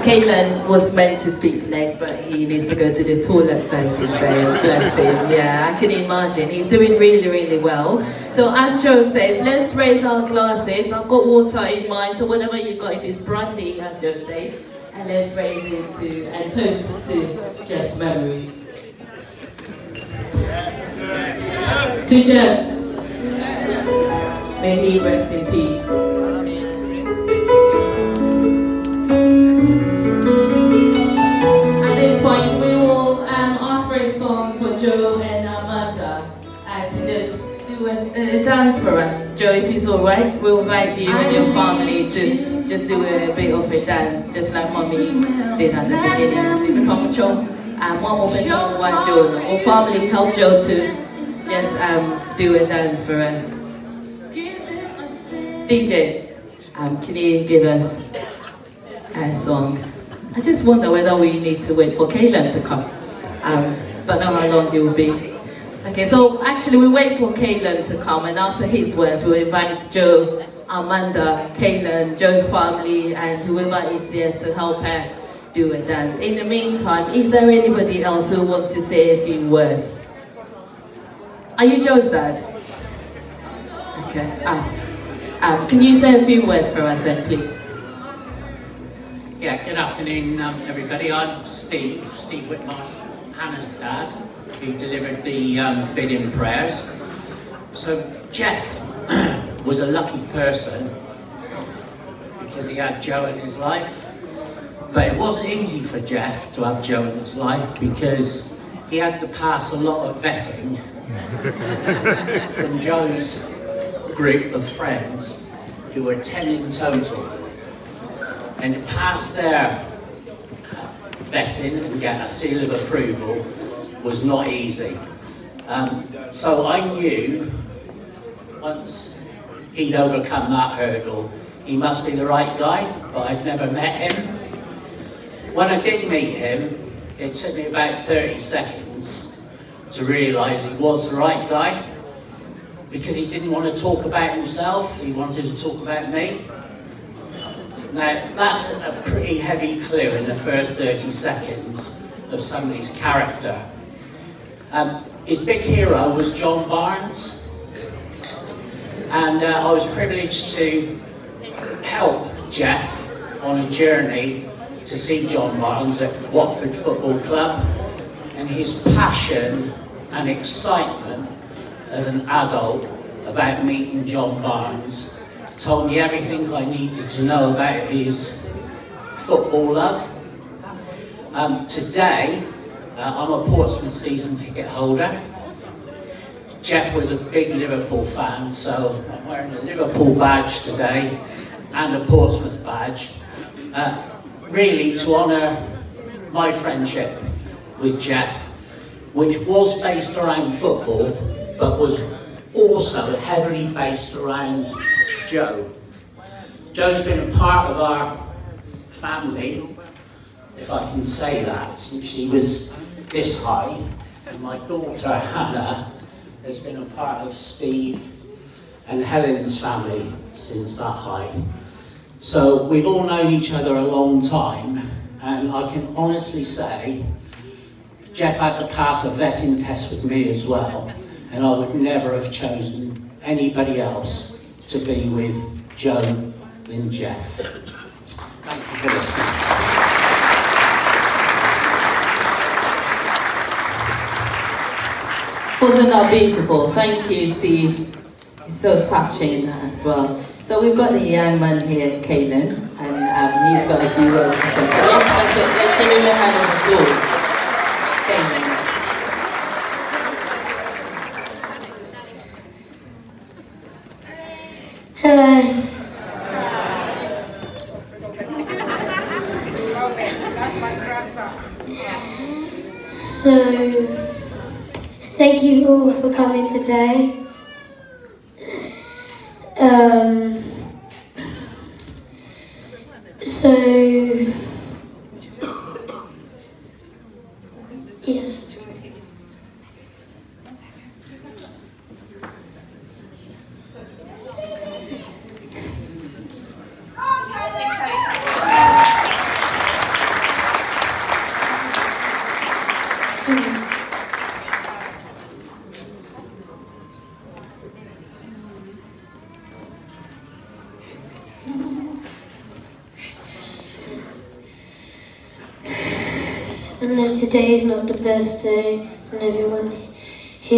A: Caitlin was meant to speak next, but he needs to go to the toilet first, he says. Bless him. Yeah, I can imagine. He's doing really, really well. So as Joe says, let's raise our glasses. I've got water in mine, so whatever you've got, if it's brandy, as Joe says, and let's raise it to, and toast to Jeff's memory. To Jeff. May he rest in peace. A, a dance for us. Joe, if it's all right, we'll invite you and your family to just do a bit of a dance, just like mommy did at the beginning. To become Joe, and one more person while Joe, or family help Joe to just um, do a dance for us. DJ, um, can you give us a song? I just wonder whether we need to wait for Caelan to come. Um, don't know how long he will be. Okay, so actually we wait for Caelan to come and after his words we'll invite Joe, Amanda, Caelan, Joe's family and whoever is here to help her do a dance. In the meantime, is there anybody else who wants to say a few words? Are you Joe's dad? Okay. Ah. Um, can you say a few words for us then, please?
K: Yeah, good afternoon, um, everybody. I'm Steve, Steve Whitmarsh, Hannah's dad, who delivered the um, bidding prayers. So Jeff was a lucky person because he had Joe in his life. But it wasn't easy for Jeff to have Joe in his life because he had to pass a lot of vetting from Joe's group of friends, who were 10 in total. And to pass their vetting and get a seal of approval was not easy. Um, so I knew once he'd overcome that hurdle, he must be the right guy, but I'd never met him. When I did meet him, it took me about 30 seconds to realise he was the right guy because he didn't want to talk about himself, he wanted to talk about me. Now, that's a pretty heavy clue in the first 30 seconds of somebody's character. Um, his big hero was John Barnes, and uh, I was privileged to help Jeff on a journey to see John Barnes at Watford Football Club, and his passion and excitement as an adult about meeting John Barnes told me everything I needed to know about his football love. Um, today, uh, I'm a Portsmouth season ticket holder. Jeff was a big Liverpool fan, so I'm wearing a Liverpool badge today and a Portsmouth badge. Uh, really to honour my friendship with Jeff, which was based around football, but was also heavily based around Joe. Joe's been a part of our family, if I can say that, she was this high. And my daughter Hannah has been a part of Steve and Helen's family since that high. So we've all known each other a long time, and I can honestly say Jeff had to pass a vetting test with me as well, and I would never have chosen anybody else to be with Joe than Jeff. Thank you for listening.
A: Wasn't beautiful? Thank you, Steve. It's so touching as well. So we've got the young man here, Kanan, and um, he's got a few words to say. So let's, let's give him a hand of applause. Kanan.
L: Hello. So, for coming today. Um, so,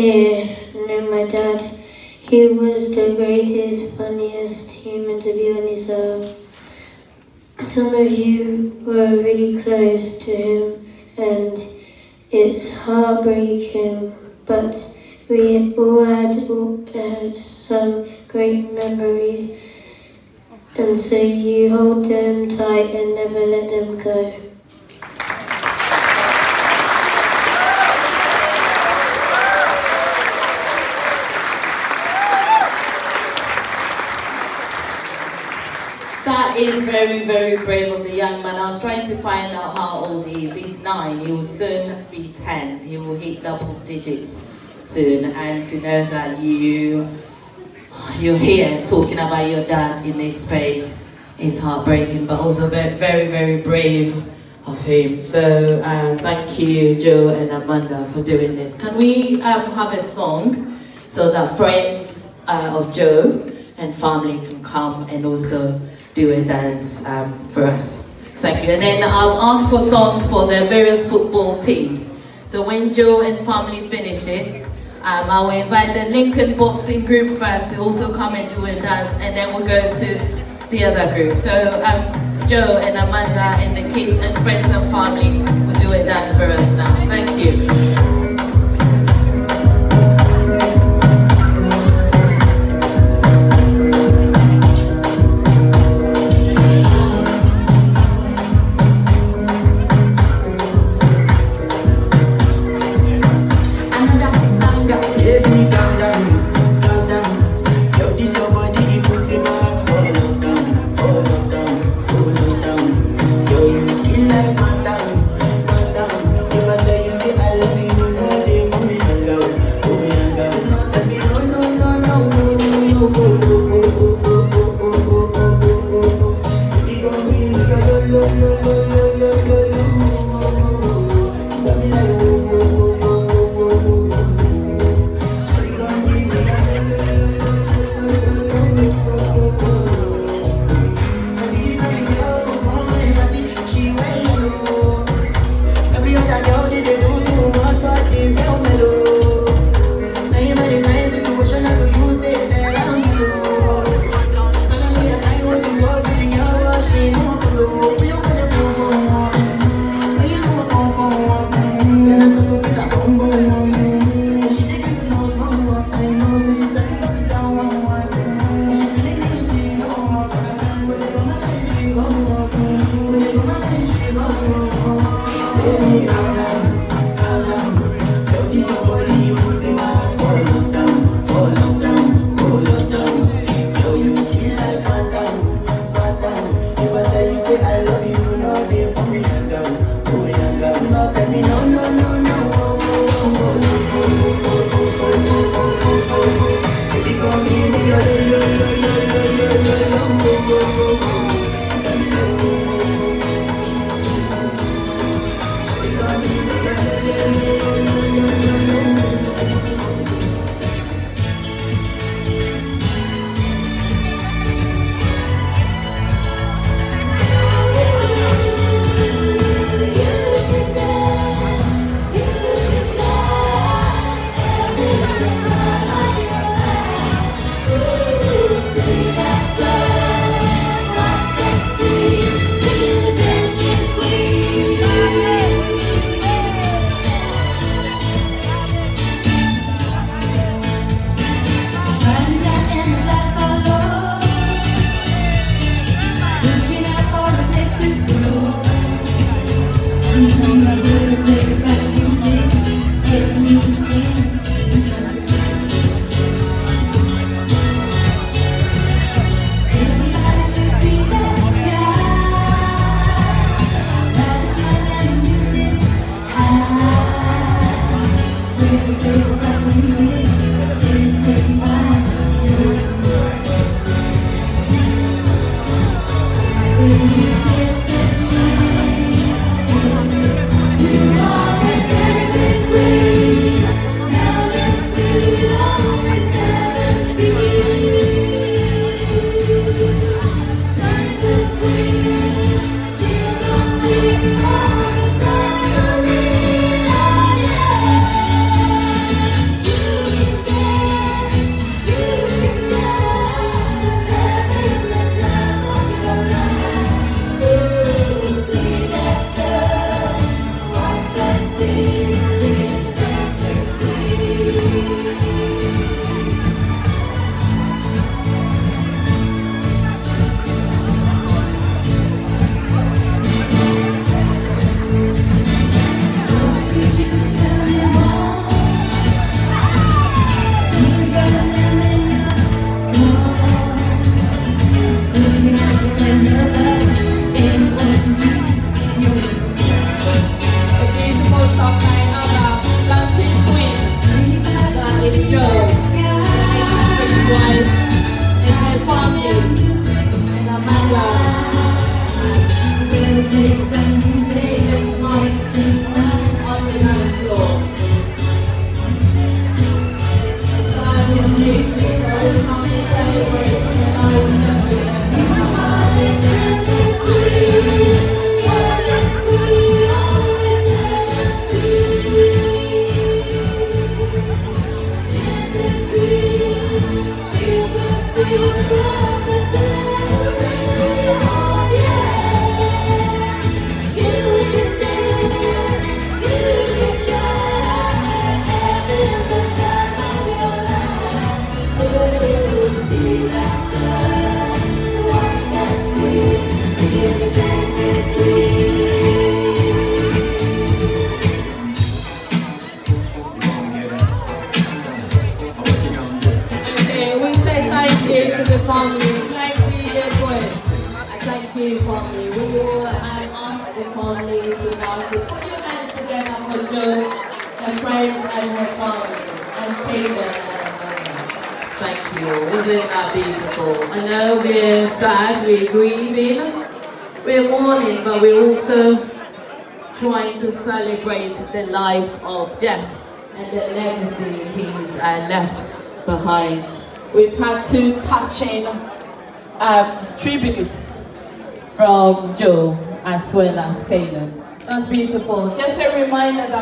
L: here knew my dad. He was the greatest, funniest human to be on this earth. Some of you were really close to him, and it's heartbreaking, but we all had, all had some great memories, and so you hold them tight and never let them go.
A: That is very, very brave of the young man. I was trying to find out how old he is. He's nine. He will soon be ten. He will hit double digits soon. And to know that you you're here talking about your dad in this space is heartbreaking, but also very, very, very brave of him. So uh, thank you, Joe and Amanda, for doing this. Can we um, have a song so that friends uh, of Joe and family can come and also do a dance um, for us. Thank you. And then I've asked for songs for the various football teams. So when Joe and family finishes, um, I will invite the Lincoln Boston group first to also come and do a dance, and then we'll go to the other group. So um, Joe and Amanda and the kids and friends and family will do a dance for us now. Thank you.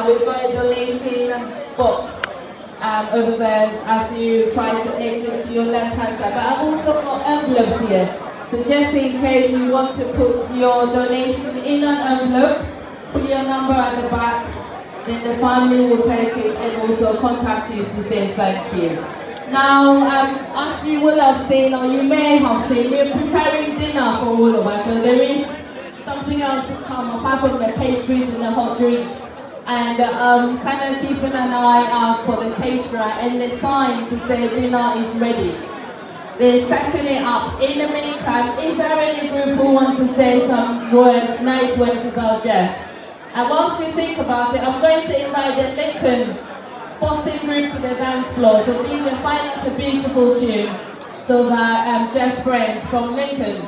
A: We've got a donation box um, over there as you try to exit to your left hand side. But I've also got envelopes here. So just in case you want to put your donation in an envelope, put your number at the back, then the family will take it and also contact you to say thank you. Now, um, as you will have seen, or you may have seen, we're preparing dinner for all of us, and there is something else to come apart from the pastries and the hot drink. And um, kind of keeping an eye out for the caterer and the sign to say dinner is ready. They're setting it up. In the meantime, is there any group who want to say some words, nice words about Jeff? And whilst you think about it, I'm going to invite the Lincoln Boston group to the dance floor. So DJ, find us a beautiful tune so that um, Jeff's friends from Lincoln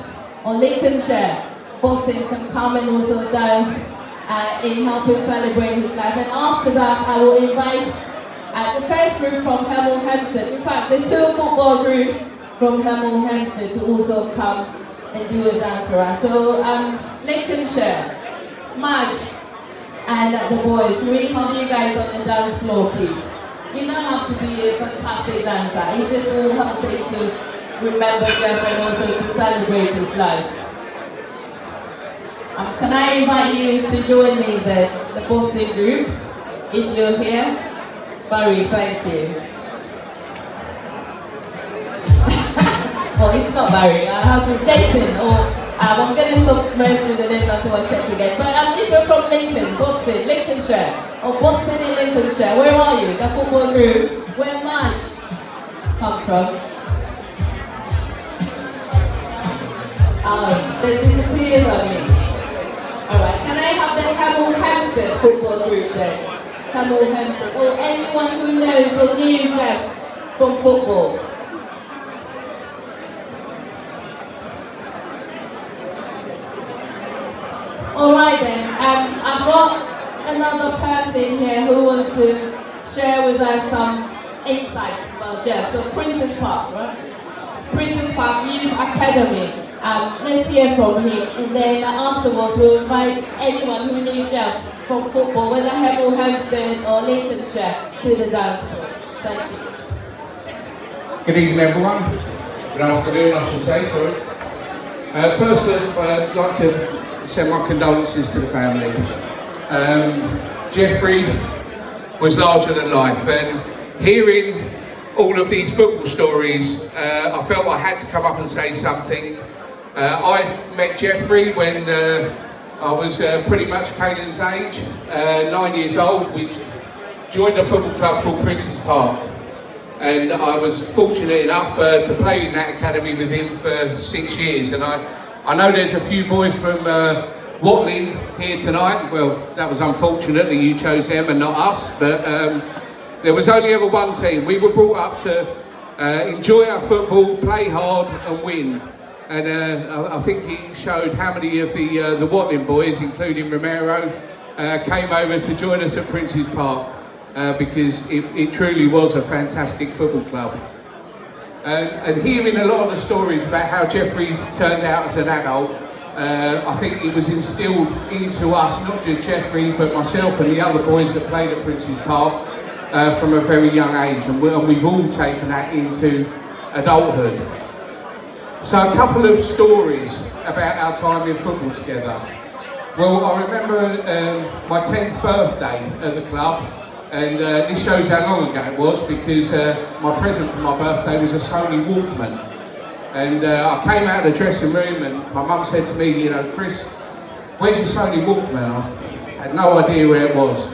A: or Lincolnshire, Boston can come and also dance uh, in helping celebrate his life. And after that, I will invite uh, the first group from Hemel Hempstead. In fact, the two football groups from Hemel Hempstead to also come and do a dance for us. So um, Lincolnshire, March, and uh, the boys, we have you guys on the dance floor, please? You don't have to be a fantastic dancer. It's just all helping to remember Jeff and also to celebrate his life. Um, can I invite you to join me, the, the Boston group, if you're here? Barry, thank you. well, it's not Barry. I have to Jason or Um, I'm going to stop mentioning the names until I check again. But um, if you're from Lincoln, Boston, Lincolnshire, or Boston in Lincolnshire, where are you? The football group, where March comes from? Um, they disappeared on me. Alright, can I have the Football group then? Hempstead, or anyone who knows or knew Jeff from football? Alright then, um, I've got another person here who wants to share with us some insights about Jeff. So Princess Park, right? Princess Park Youth Academy. Um, let's hear from him and then afterwards we'll invite anyone who knew Jeff from football, whether Hemel Hempstead or Lincolnshire, to the dance floor. Thank you.
M: Good evening, everyone. Good afternoon, I should say, sorry. Uh, first, uh, I'd like to send my condolences to the family. Um, Jeffrey was larger than life, and hearing all of these football stories, uh, I felt I had to come up and say something. Uh, I met Jeffrey when uh, I was uh, pretty much Caelan's age, uh, nine years old. We joined a football club called Princess Park and I was fortunate enough uh, to play in that academy with him for six years. And I, I know there's a few boys from uh, Watling here tonight. Well, that was unfortunate that you chose them and not us, but um, there was only ever one team. We were brought up to uh, enjoy our football, play hard, and win. And uh, I, think it showed how many of the uh, the Watling boys, including Romero, uh, came over to join us at Prince's Park uh, because it, it truly was a fantastic football club. And, and hearing a lot of the stories about how Jeffrey turned out as an adult, uh, I think it was instilled into us, not just Jeffrey, but myself and the other boys that played at Prince's Park uh, from a very young age. And, we, and we've all taken that into adulthood. So a couple of stories about our time in football together. Well, I remember um, my 10th birthday at the club, and uh, this shows how long ago it was because uh, my present for my birthday was a Sony Walkman. And uh, I came out of the dressing room and my mum said to me, you know, Chris, where's your Sony Walkman? I had no idea where it was.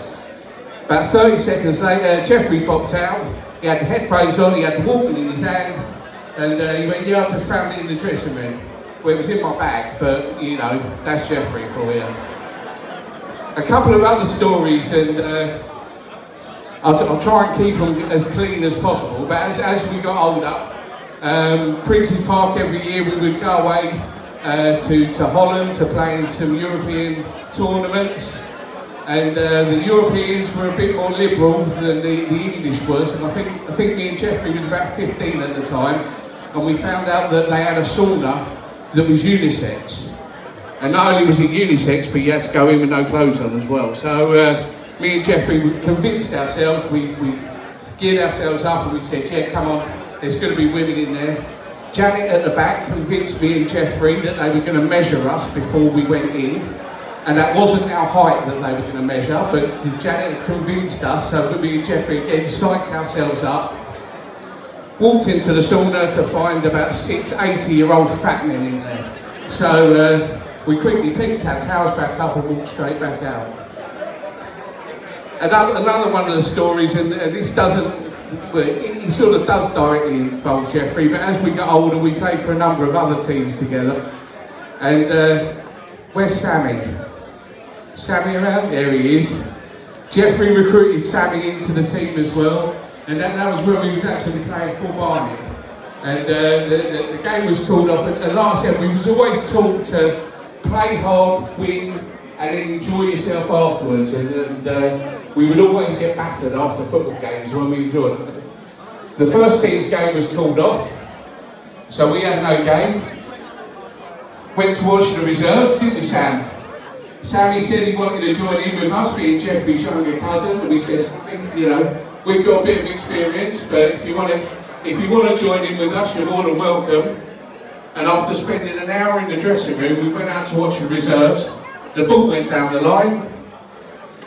M: About 30 seconds later, Jeffrey popped out. He had the headphones on, he had the Walkman in his hand, and uh, he went, yeah, I just found it in the dressing room. Well, it was in my bag, but, you know, that's Jeffrey for you. A couple of other stories, and uh, I'll, I'll, try and keep them as clean as possible. But as, as we got older, um, Prince's Park every year we would go away uh, to, to Holland to play in some European tournaments. And uh, the Europeans were a bit more liberal than the, the English was. And I think, I think me and Jeffrey was about 15 at the time. And we found out that they had a sauna that was unisex. And not only was it unisex, but you had to go in with no clothes on as well. So uh, me and Jeffrey convinced ourselves, we, we geared ourselves up and we said, yeah, come on, there's going to be women in there. Janet at the back convinced me and Jeffrey that they were going to measure us before we went in. And that wasn't our height that they were going to measure, but Janet convinced us, so me and Jeffrey again psyched ourselves up, walked into the sauna to find about six 80-year-old fat men in there. So uh, we quickly picked our towels back up and walked straight back out. Another, another one of the stories, and, and this doesn't, well, it, sort of does directly involve Jeffrey, but as we got older, we played for a number of other teams together. And uh, where's Sammy? Sammy around? There he is. Jeffrey recruited Sammy into the team as well, and that, that was where we was actually playing for Barnet. And uh, the, the, the, game was called off, and like I said, we was always taught to play hard, win, and then enjoy yourself afterwards. And, and uh, we would always get battered after football games when we enjoyed it. The first team's game was called off, so we had no game. Went to watch the reserves, didn't we, Sam? Sammy said he wanted to join in with us, me and Jeffrey's younger cousin, and we said, you know, we've got a bit of experience, but if you want to, if you want to join in with us, you're more than welcome. And after spending an hour in the dressing room, we went out to watch the reserves. The ball went down the line.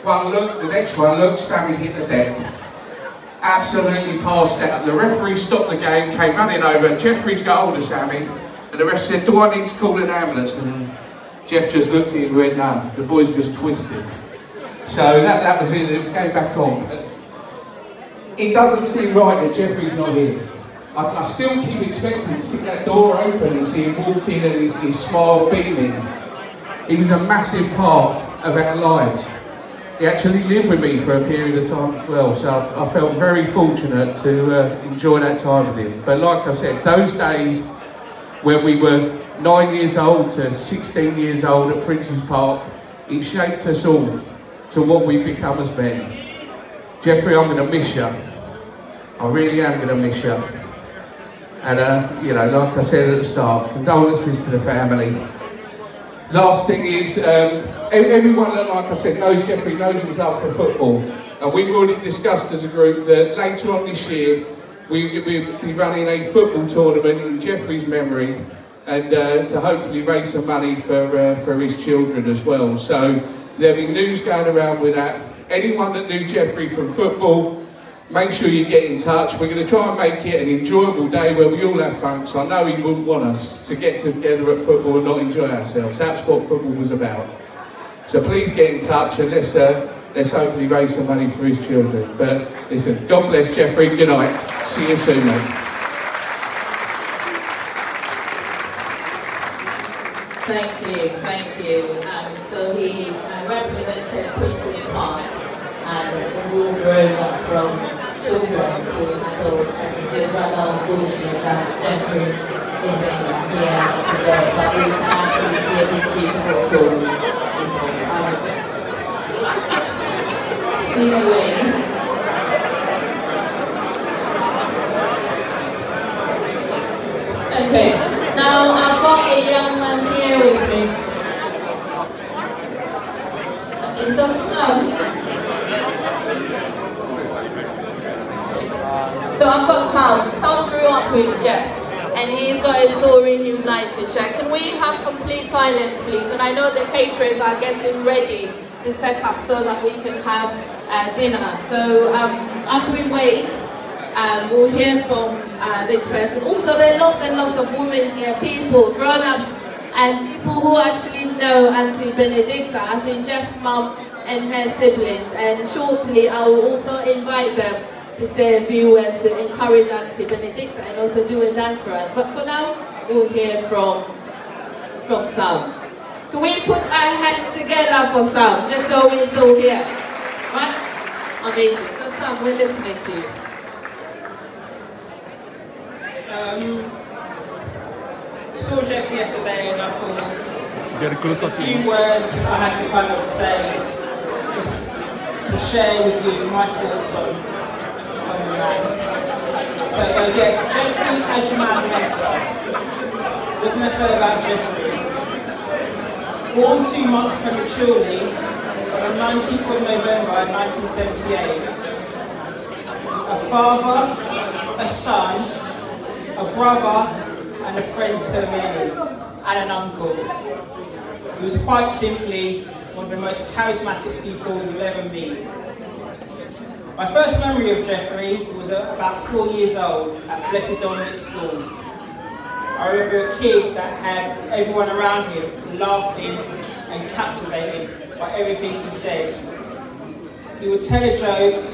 M: One look, the next one look, Sammy hit the deck. Absolutely passed out. The referee stopped the game, came running over. Jeffrey's got hold of Sammy, And the ref said, do I need to call an ambulance? And Jeff just looked at him and went, no, the boy's just twisted. So that, that was it, it was going back on. It doesn't seem right that Jeffrey's not here. I, I still keep expecting to see that door open and see him walk in and his, his smile beaming. He was a massive part of our lives. He actually lived with me for a period of time as well, so I, I felt very fortunate to uh, enjoy that time with him. But like I said, those days when we were nine years old to 16 years old at Prince's Park, it shaped us all to what we've become as men. Jeffrey, I'm going to miss you. I really am going to miss you. And, uh, you know, like I said at the start, condolences to the family. Last thing is, um, everyone that, like I said, knows Jeffrey, knows his love for football. And we've already discussed as a group that later on this year, we will be running a football tournament in Jeffrey's memory and uh, to hopefully raise some money for, uh, for his children as well. So there'll be news going around with that. Anyone that knew Jeffrey from football, make sure you get in touch. We're going to try and make it an enjoyable day where we all have fun. So I know he wouldn't want us to get together at football and not enjoy ourselves. That's what football was about. So please get in touch and let's, uh, let's hopefully raise some money for his children. But listen, God bless Jeffrey. Good night. See you soon, mate.
A: Thank you, thank you. Um, so he uh, represented Queensley Park and we've all up from it's just rather unfortunate that Jeffrey isn't here today, but we can actually hear his beautiful story. Um, See you Wayne. Okay, now I've got a young man here with me. Okay, so um, so I've got Sam. Sam grew up with Jeff, and he's got a story he would like to share. Can we have complete silence, please? And I know the caterers are getting ready to set up so that we can have uh, dinner. So um, as we wait, um, we'll hear from uh, this person. Also, there are lots and lots of women here, people, grown-ups, and people who actually know Auntie Benedicta, as in Jeff's mum and her siblings. And shortly, I will also invite them to say a few words to encourage Auntie Benedicta and also do a dance for us. But for now, we'll hear from, from Sam. Can we put our hands together for Sam, just so we're still here? Right? Amazing. So Sam, we're listening to you.
N: Um, saw Jeff yesterday and I thought
O: Get closer
N: a few
O: you.
N: words I had to kind of say just to share with you my thoughts on, on the man. So it goes, yeah, Jeffrey Agyeman Mensah. What can I say about Jeffrey? Born two months prematurely on the 19th of November 1978. A father, a son, a brother and a friend to many, and an uncle. He was quite simply one of the most charismatic people you'll ever meet. My first memory of Jeffrey was about four years old at Blessed Dominic School. I remember a kid that had everyone around him laughing and captivated by everything he said. He would tell a joke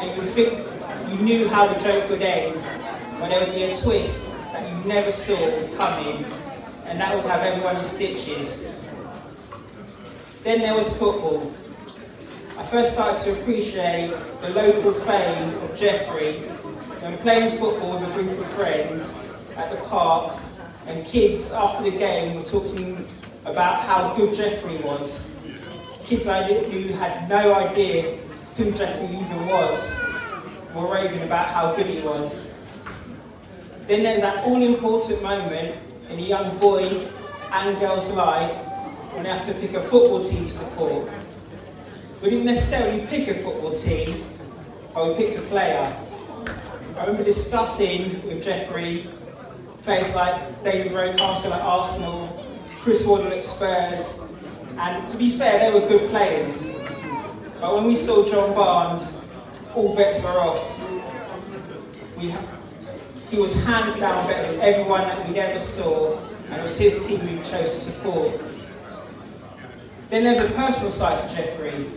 N: and you would think you knew how the joke would end, but there would be a twist that you never saw coming, and that would have everyone in stitches. Then there was football. I first started to appreciate the local fame of Jeffrey when playing football with a group of friends at the park, and kids after the game were talking about how good Jeffrey was. Kids I knew who had no idea who Jeffrey even was were raving about how good he was. Then there's that all-important moment in a young boy and girl's life when they have to pick a football team to support. We didn't necessarily pick a football team, but we picked a player. I remember discussing with Jeffrey players like David Rocastle at Arsenal, Chris Waddle at Spurs, and to be fair, they were good players. But when we saw John Barnes, all bets were off. We, he was hands down better than everyone that we ever saw, and it was his team we chose to support. Then there's a personal side to Jeffrey.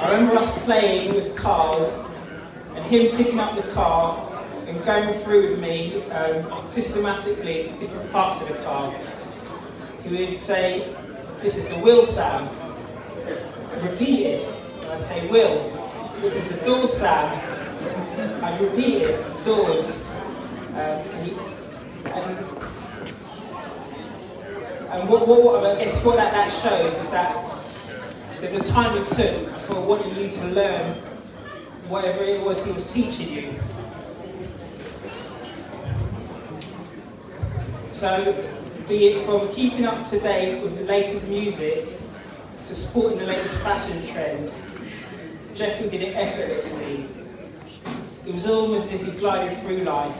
N: I remember us playing with cars and him picking up the car and going through with me um, systematically different parts of the car. He would say, this is the wheel Sam. Repeat it. I'd say, wheel. This is the door Sam. I'd repeat it, doors. Um, and, he, and, and what, what, what, I guess what that, that shows is that the, the time it took for wanting you to learn whatever it was he was teaching you. So, be it from keeping up to date with the latest music to supporting the latest fashion trends, Jeffrey did it effortlessly. It was almost as if he glided through life.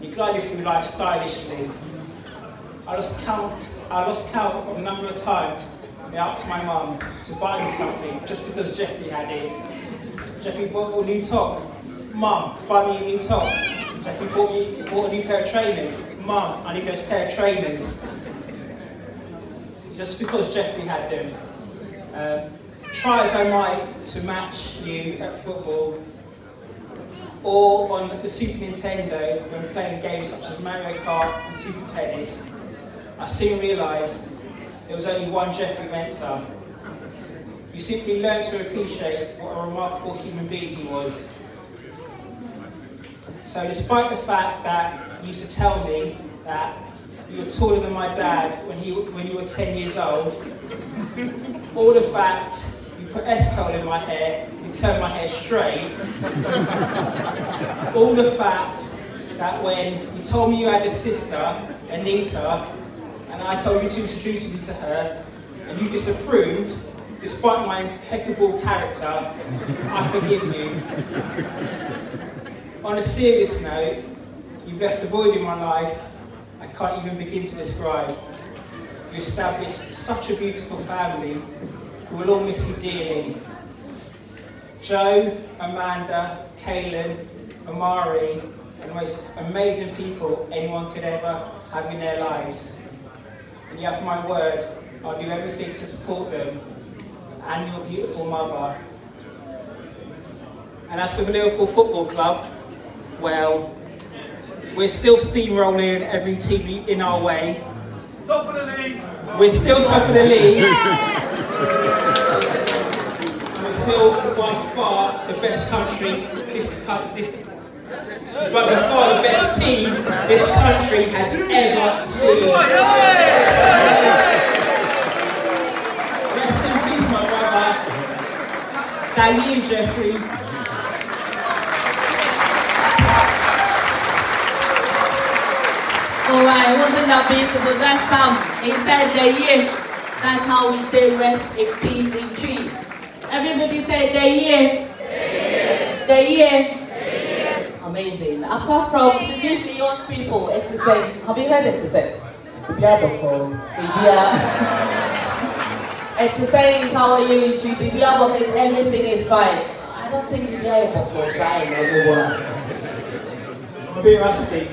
N: He glided through life stylishly. I lost count, I lost count of the number of times I asked my mum to buy me something just because Jeffrey had it. Jeffrey bought a new top. Mum, buy me a new top. Jeffrey bought me bought a new pair of trainers. Mum, I need those pair of trainers. Just because Jeffrey had them. Um, try as I might to match you at football or on the Super Nintendo when playing games such as Mario Kart and Super Tennis, I soon realised there was only one Jeffrey Mensah. You simply learn to appreciate what a remarkable human being he was. So despite the fact that you used to tell me that you were taller than my dad when, he, when you were 10 years old, all the fact you put S-curl in my hair, you turned my hair straight, all the fact that when you told me you had a sister, Anita, and I told you to introduce me to her, and you disapproved, despite my impeccable character, I forgive you. On a serious note, you've left a void in my life I can't even begin to describe. You established such a beautiful family who will all miss you dearly. Joe, Amanda, Caelan, Amare, the most amazing people anyone could ever have in their lives. And you have my word, I'll do everything to support them and your beautiful mother. And as for the Liverpool Football Club, well, we're still steamrolling every team in our way.
D: Top of the league.
N: We're still top of the league. We're still by far the best country this, co- this by far the best team this country has ever seen. Rest in peace, my brother. And Jeffrey.
A: Alright, wasn't that beautiful? That's Sam. He said the year. That's how we say rest in peace in Twi. Everybody say the year. The year. Amazing. Apart from, it's usually young people, it's the same. Have you heard it to say? Bibia. It's the same is how are you in. Bibia because everything is fine. I don't think Bibia is fine everyone.
N: I'm bit rusty.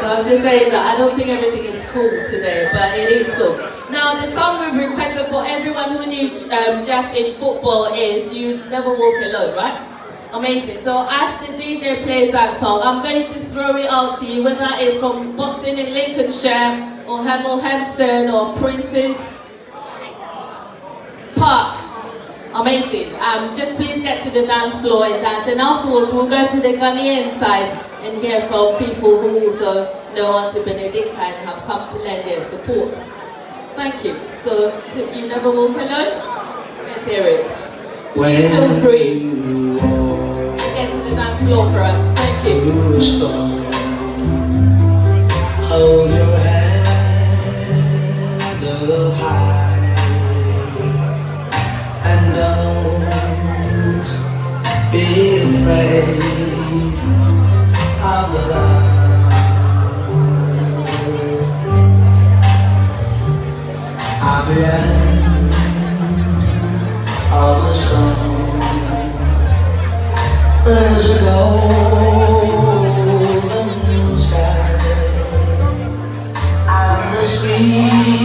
A: So I'm just saying that I don't think everything is cool today, but it is cool. Now the song we've requested for everyone who knew um, Jeff in football is "You Never Walk Alone," right? Amazing. So as the DJ plays that song, I'm going to throw it out to you, whether it's from Boston in Lincolnshire, or Hemel Hempstead, or Princess Park. Amazing. Um, just please get to the dance floor and dance, and afterwards we'll go to the Ghanaian side and hear from people who also know Auntie Benedicta and have come to lend their support. Thank you. So, so you never walk alone? Let's hear it. Please feel free floor for us. Thank you.
O: Hold your hand up high and don't be afraid of the light. At the end of the song, there's a golden sky. And the sweet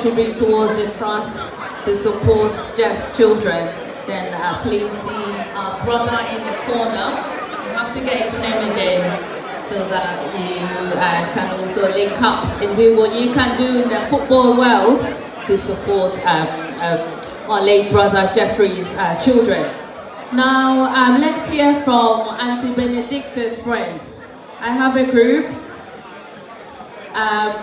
A: contribute towards the trust to support Jeff's children, then uh, please see our brother in the corner. You have to get his name again so that you uh, can also link up and do what you can do in the football world to support um, um, our late brother Jeffrey's uh, children. Now, um, let's hear from Auntie Benedicta's friends. I have a group um,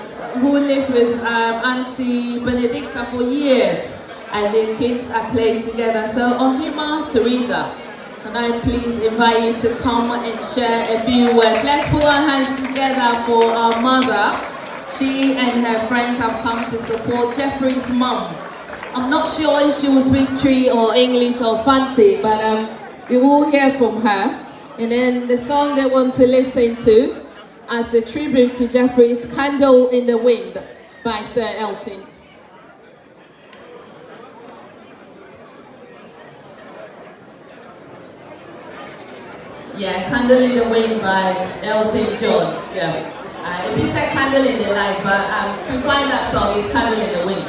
A: lived with um, Auntie Benedicta for years, and their kids are playing together. So, Ohima Teresa, can I please invite you to come and share a few words? Let's put our hands together for our mother. She and her friends have come to support Jeffrey's mum. I'm not sure if she will speak Twi or English or Fante, but um, we will hear from her. And then the song they want to listen to as a tribute to Jeffrey's Candle in the Wind by Sir Elton. Yeah, Candle in the Wind by Elton John. Yeah. Uh, it said Candle in the Light, but um, to find that song is Candle in the Wind.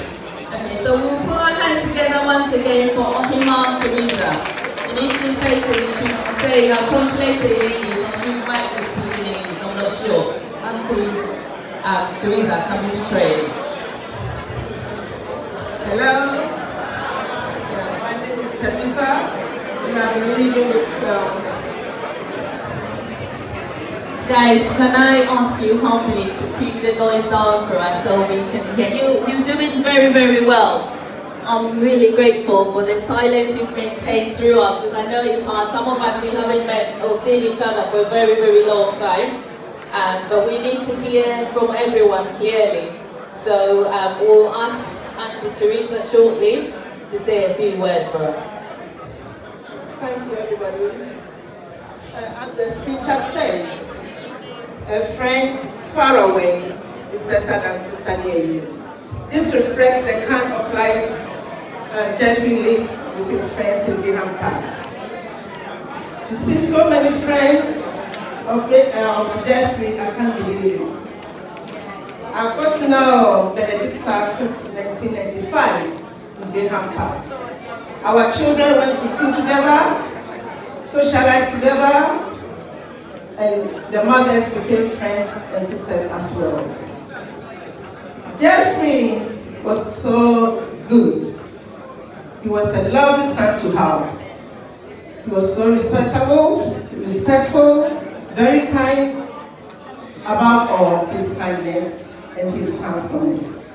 A: Okay, so we'll put our hands together once again for Ohima Teresa. And if she says it, she will say, I'll translate it in English, and she might be speaking English, I'm not sure. Auntie um, Teresa, can betray?
P: Hello, yeah, my name is Teresa, and I've been living with um,
A: Guys, can I ask you humbly to keep the noise down for us so we can hear you? You're doing very, very well. I'm really grateful for the silence you've maintained throughout because I know it's hard. Some of us, we haven't met or seen each other for a very, very long time. Um, but we need to hear from everyone clearly. So um, we'll ask Auntie Teresa shortly to say a few words for her.
P: Thank you, everybody. Uh, as the scripture says, a friend far away is better than sister near you. This reflects the kind of life uh, Jeffrey lived with his friends in Bingham Park. To see so many friends of, uh, of Jeffrey, I can't believe it. I've got to know Benedicta since 1995 in Bingham Park. Our children went to school together, socialized together, and the mothers became friends and sisters as well. Jeffrey was so good. He was a lovely son to have. He was so respectable, respectful, very kind, above all, his kindness and his handsomeness.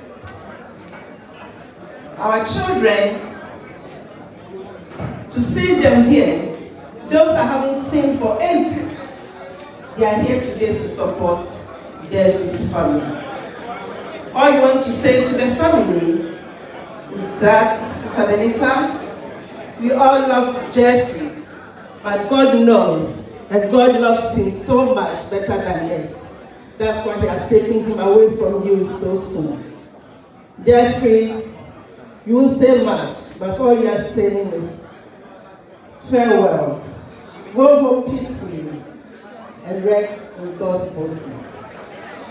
P: Our children, to see them here, those I haven't seen for ages, they are here today to support Jeffrey's family. All you want to say to the family is that, Sister Benita, we all love Jeffrey, but God knows that God loves him so much better than us. That's why he has taken him away from you so soon. Jeffrey, you won't say much, but all you are saying is farewell. Go home peacefully and rest in God's bosom.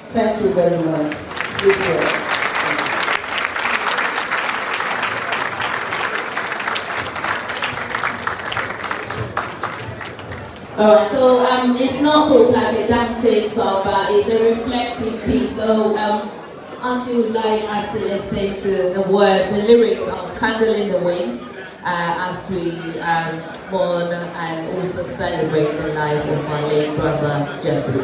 P: Thank you very much.
A: Alright, so um, it's not sort of like a dancing song, but it's a reflective piece. So um, Auntie would like us to listen to the words, the lyrics of Candle in the Wind uh, as we um, mourn and also celebrate the life of our late brother Jeffrey.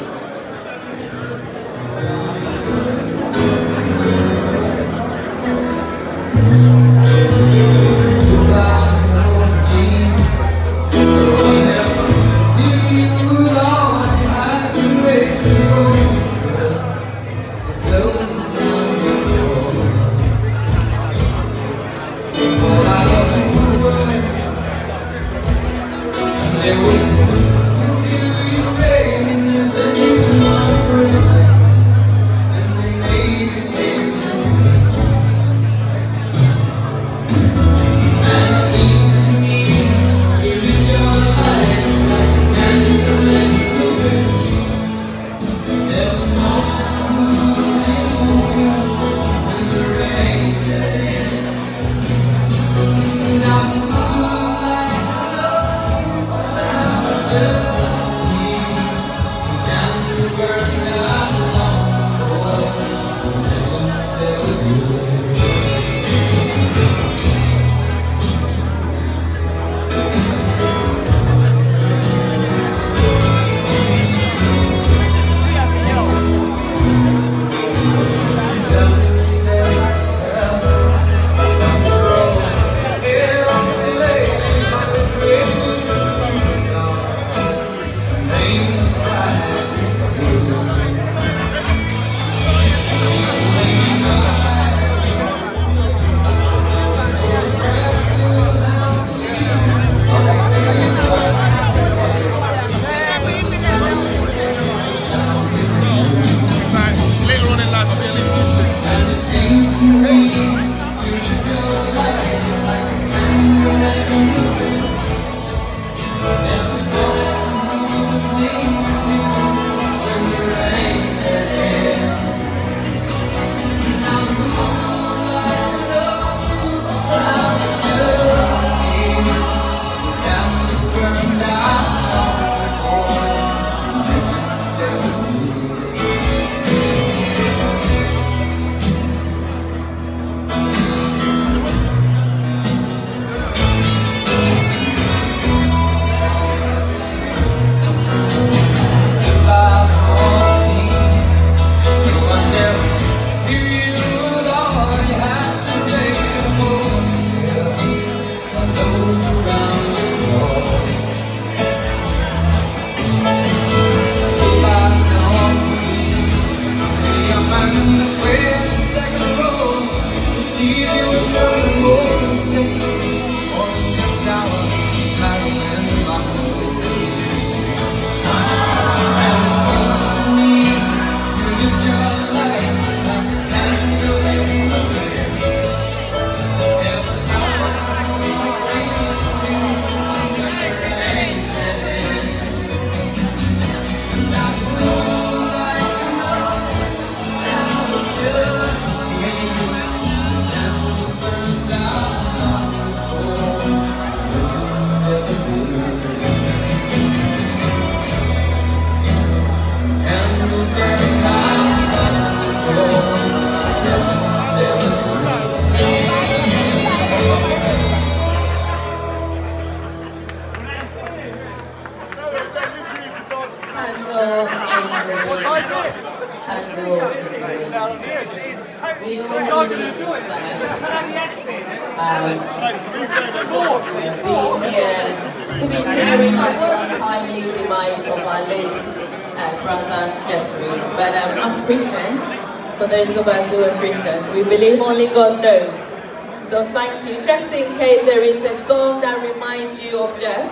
A: Christians, we believe only God knows. So thank you. Just in case there is a song that reminds you of Jeff,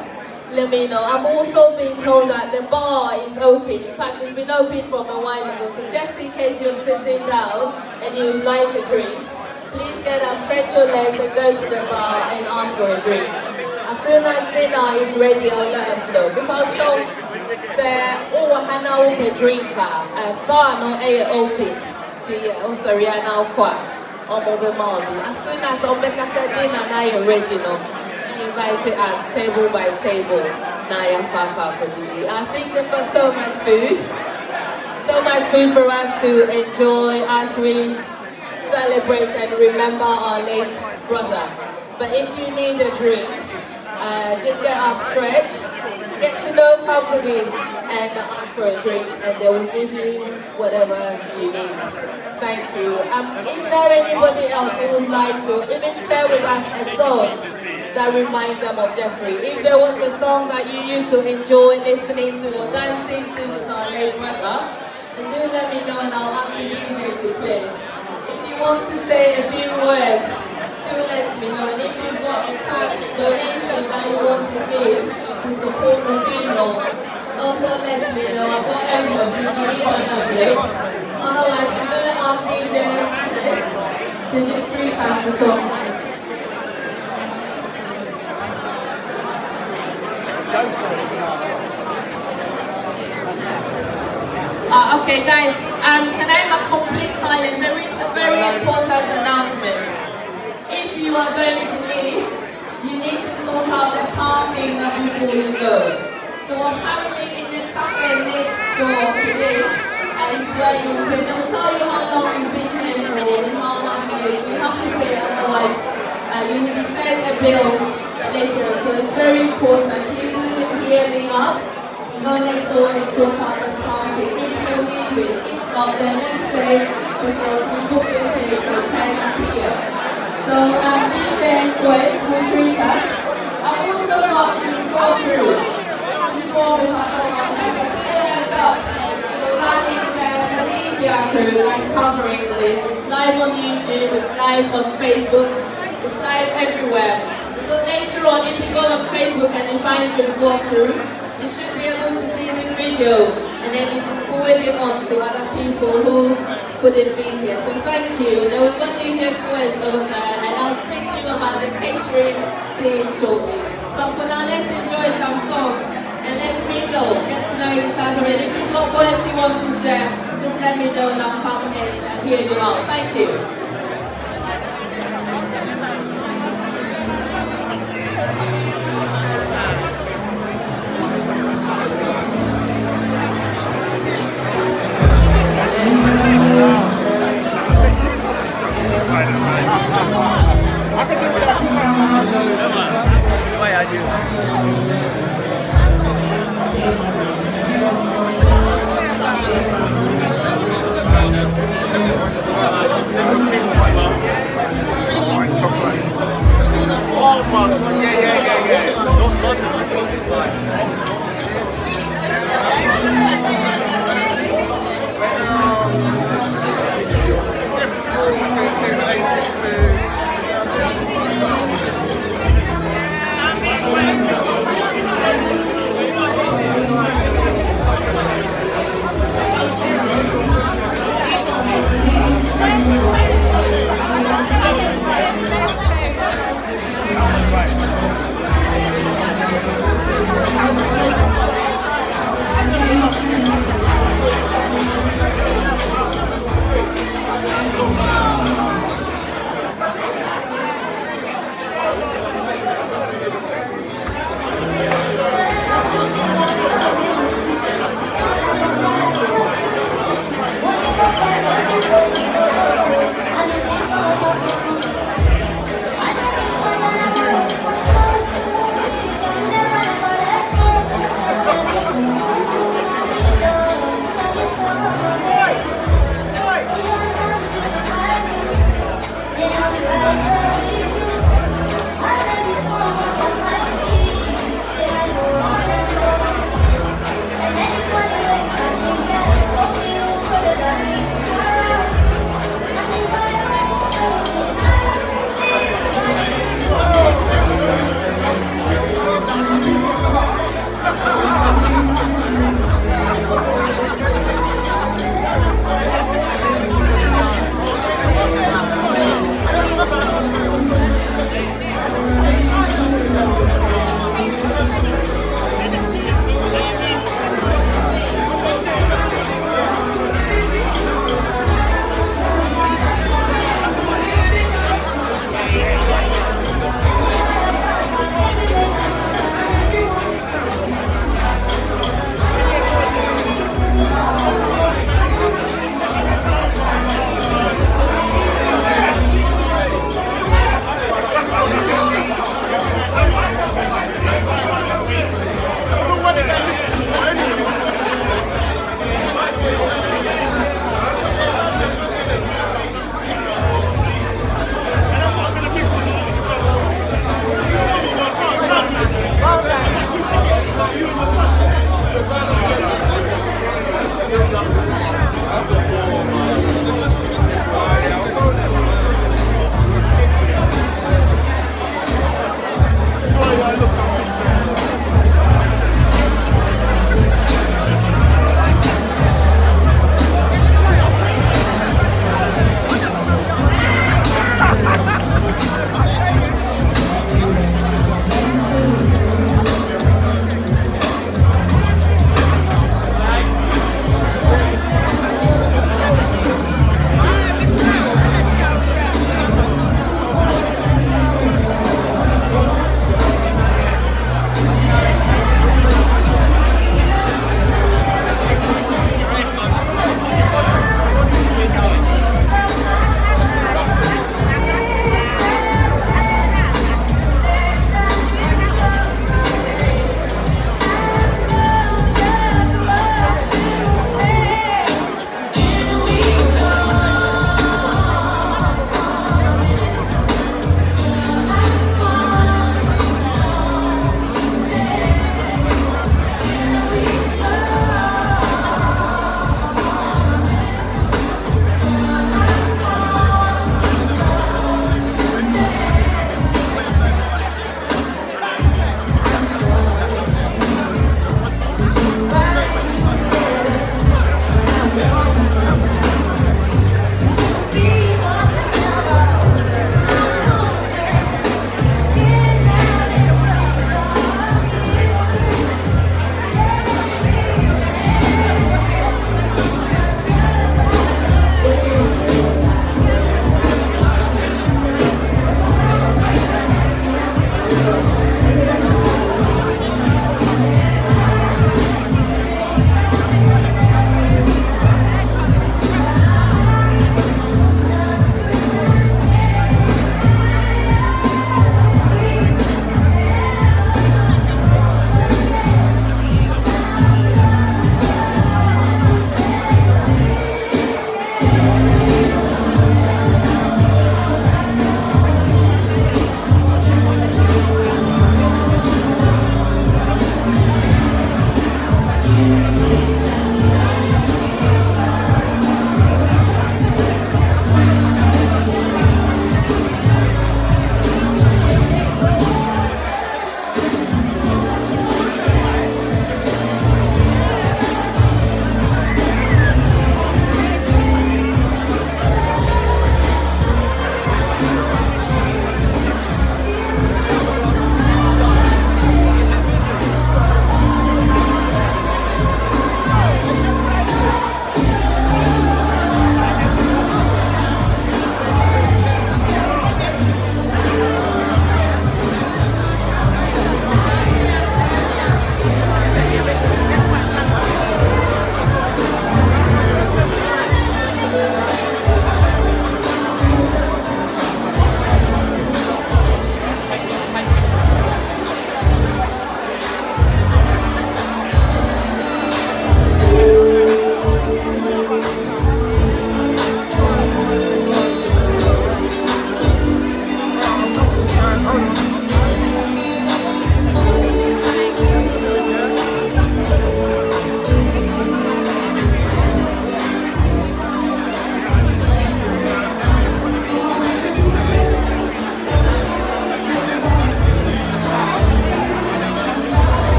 A: let me know. I've also been told that the bar is open. In fact, it's been open from a while ago. So just in case you're sitting down and you'd like a drink, please get up, stretch your legs and go to the bar and ask for a drink. As soon as dinner is ready, I'll let us know. Before Chong say, oh, hana open drinker, and bar no air open. Oh, sorry, I now quite. Omobe Maldi. As soon as Omeka said ready, no? invited us table by table. Naya Papa Kodidi. I think they've got so much food. So much food for us to enjoy as we celebrate and remember our late brother. But if you need a drink, uh, just get up, stretch, get to know somebody and ask for a drink and they will give you whatever you need. Thank you. Um, is there anybody else who would like to even share with us a song that reminds them of Jeffrey. If there was a song that you used to enjoy listening to or dancing to our late brother, then do let me know and I'll ask the DJ to play. If you want to say a few words, do let me know. And if you've got a cash donation that you want to give to support the funeral, also let me know. I've envelopes you need an envelope. Otherwise, I'm going to ask DJ to just treat us to some Uh, okay, guys, um, can I have complete silence? There is a very important announcement. If you are going to leave, you need to sort out the parking before you go. So apparently in the cafe next door to this, and it's where you pay. They'll tell you how long you've been here for and how much it is. You have to pay, otherwise uh, you will send a bill later on. So it's very important. Please do hear me up. Go next door and sort out the parking. If you're leaving, if not, then let's say because we booked this place for 10 p.m. So um, DJ Quest will treat us. I've also got to go through It's live on YouTube, it's live on Facebook, it's live everywhere. So later on, if you go on Facebook and you find your walk through, you should be able to see this video and then you can forward it on to other people who couldn't be here. So thank you. Now we've got DJ Quest over there and I'll speak to you about the catering team shortly. But for now, let's enjoy some songs and let's mingle, get to know each other. And if you've got words you want to share, just let me know and I'll come and hear you out. Thank you.
D: Almost. Yeah, yeah, yeah, yeah.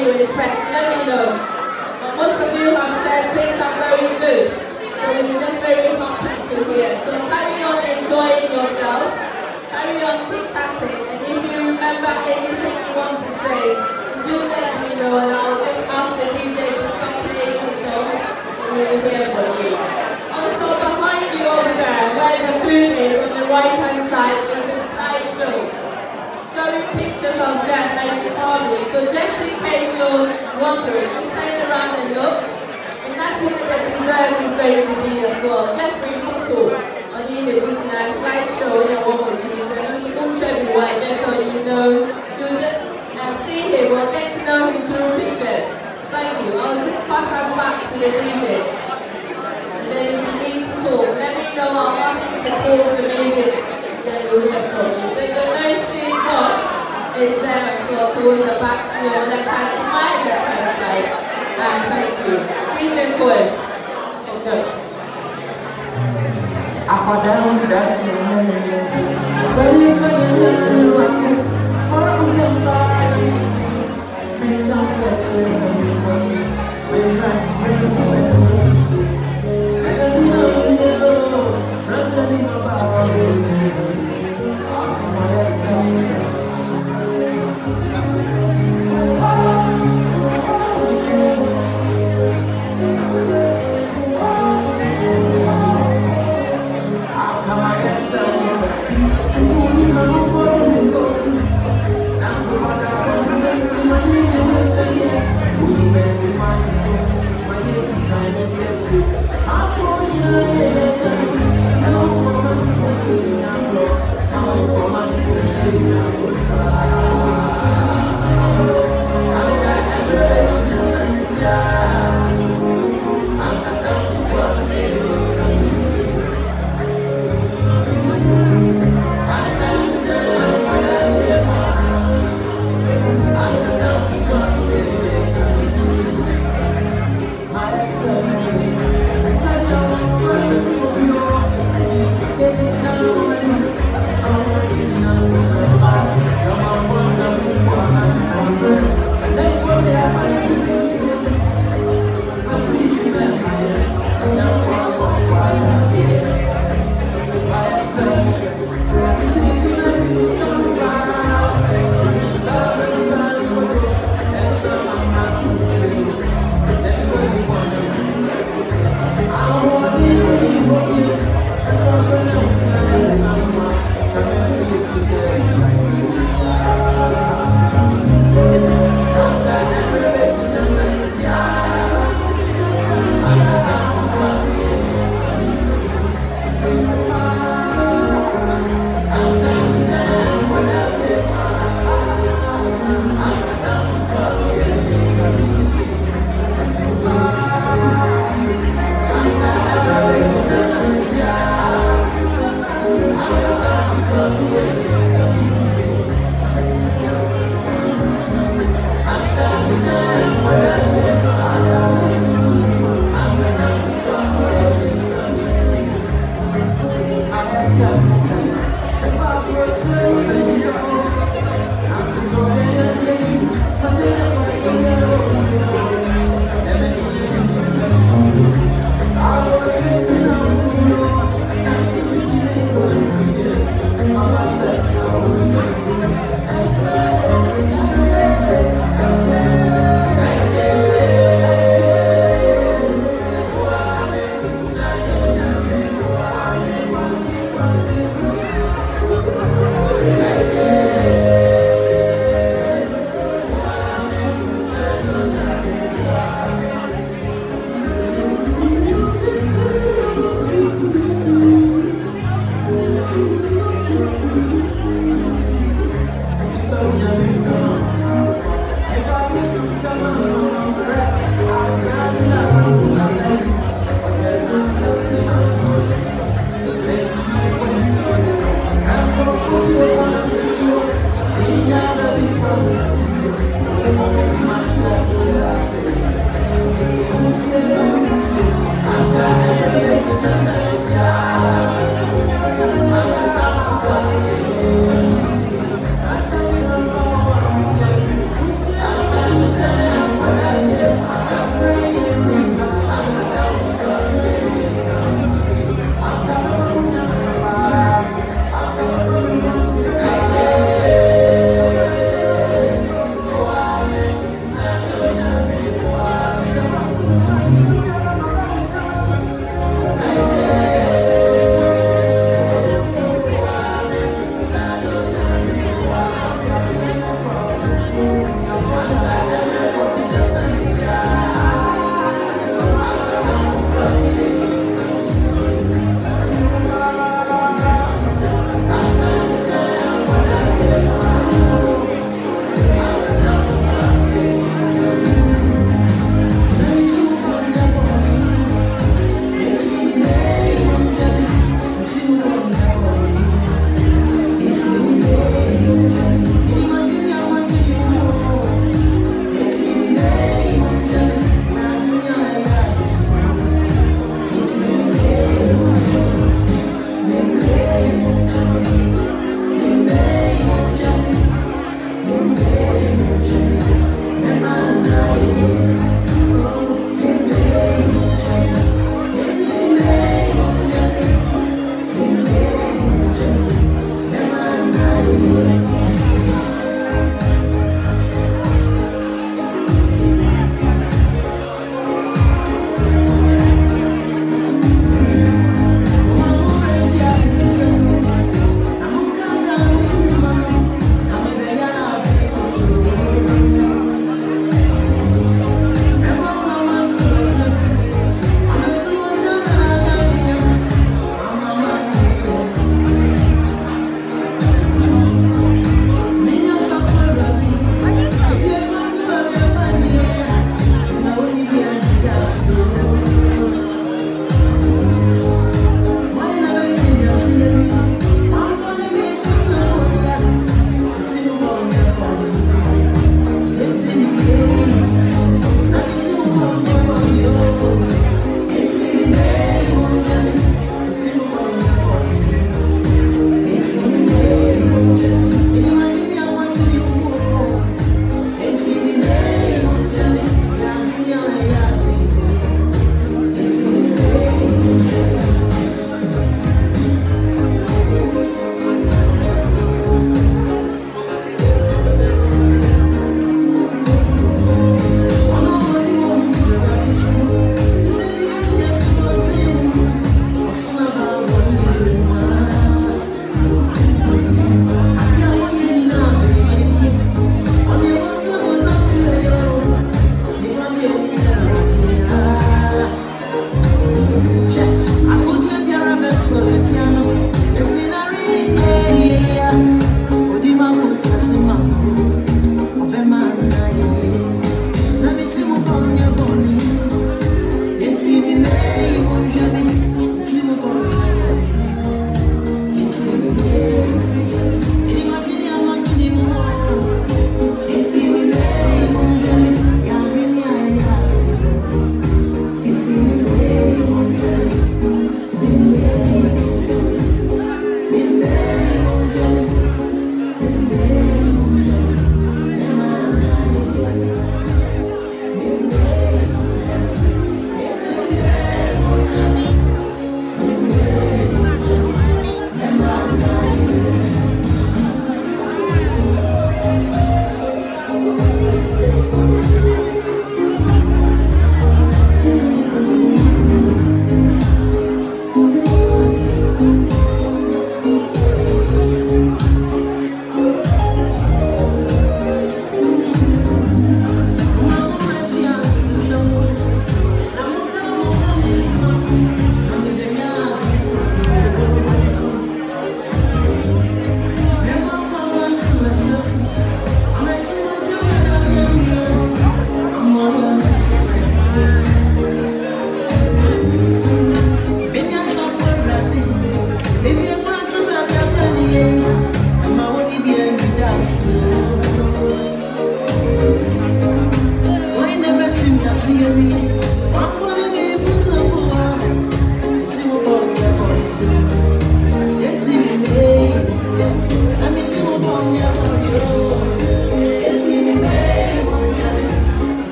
O: You
A: expect, let me know. But most of you have said things are going good. So we're just very happy to hear. So carry on enjoying yourself. Carry on chit-chatting. And if you remember anything you want to say, do let me know and I'll just ask the DJ to stop playing the songs and we will hear from you. Also behind you over there, where the food is on the right hand side, showing pictures of Jack and his family. So just in case you're wondering, just turn around and look. And that's what the dessert is going to be as well. Jeffrey photo on the university slideshow in a one cheese and just won't everyone just so you know. You'll just uh, see him or get to know him through pictures. Thank you. I'll just pass us back to the DJ. And then if you need to talk, let me know. I'll ask him to pause the music and then we'll hear from you. The donation box is there as well towards the back to your left hand, left hand side. And thank you. Let's go.
Q: Ẹjọ́. Pẹ̀lú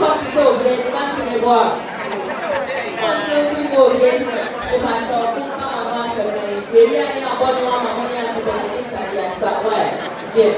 Q: kọ́sítọ̀ òde ní
R: mátìmí wà kọ́sítọ̀ òde ìpàṣẹ ọdún káwọn máa ń sọ̀rọ̀ nàìjíríà ní abọ́dún wọn máa ń
S: ní àti bẹ̀rẹ̀ ní ìtàgé àṣà wáyé díẹ̀.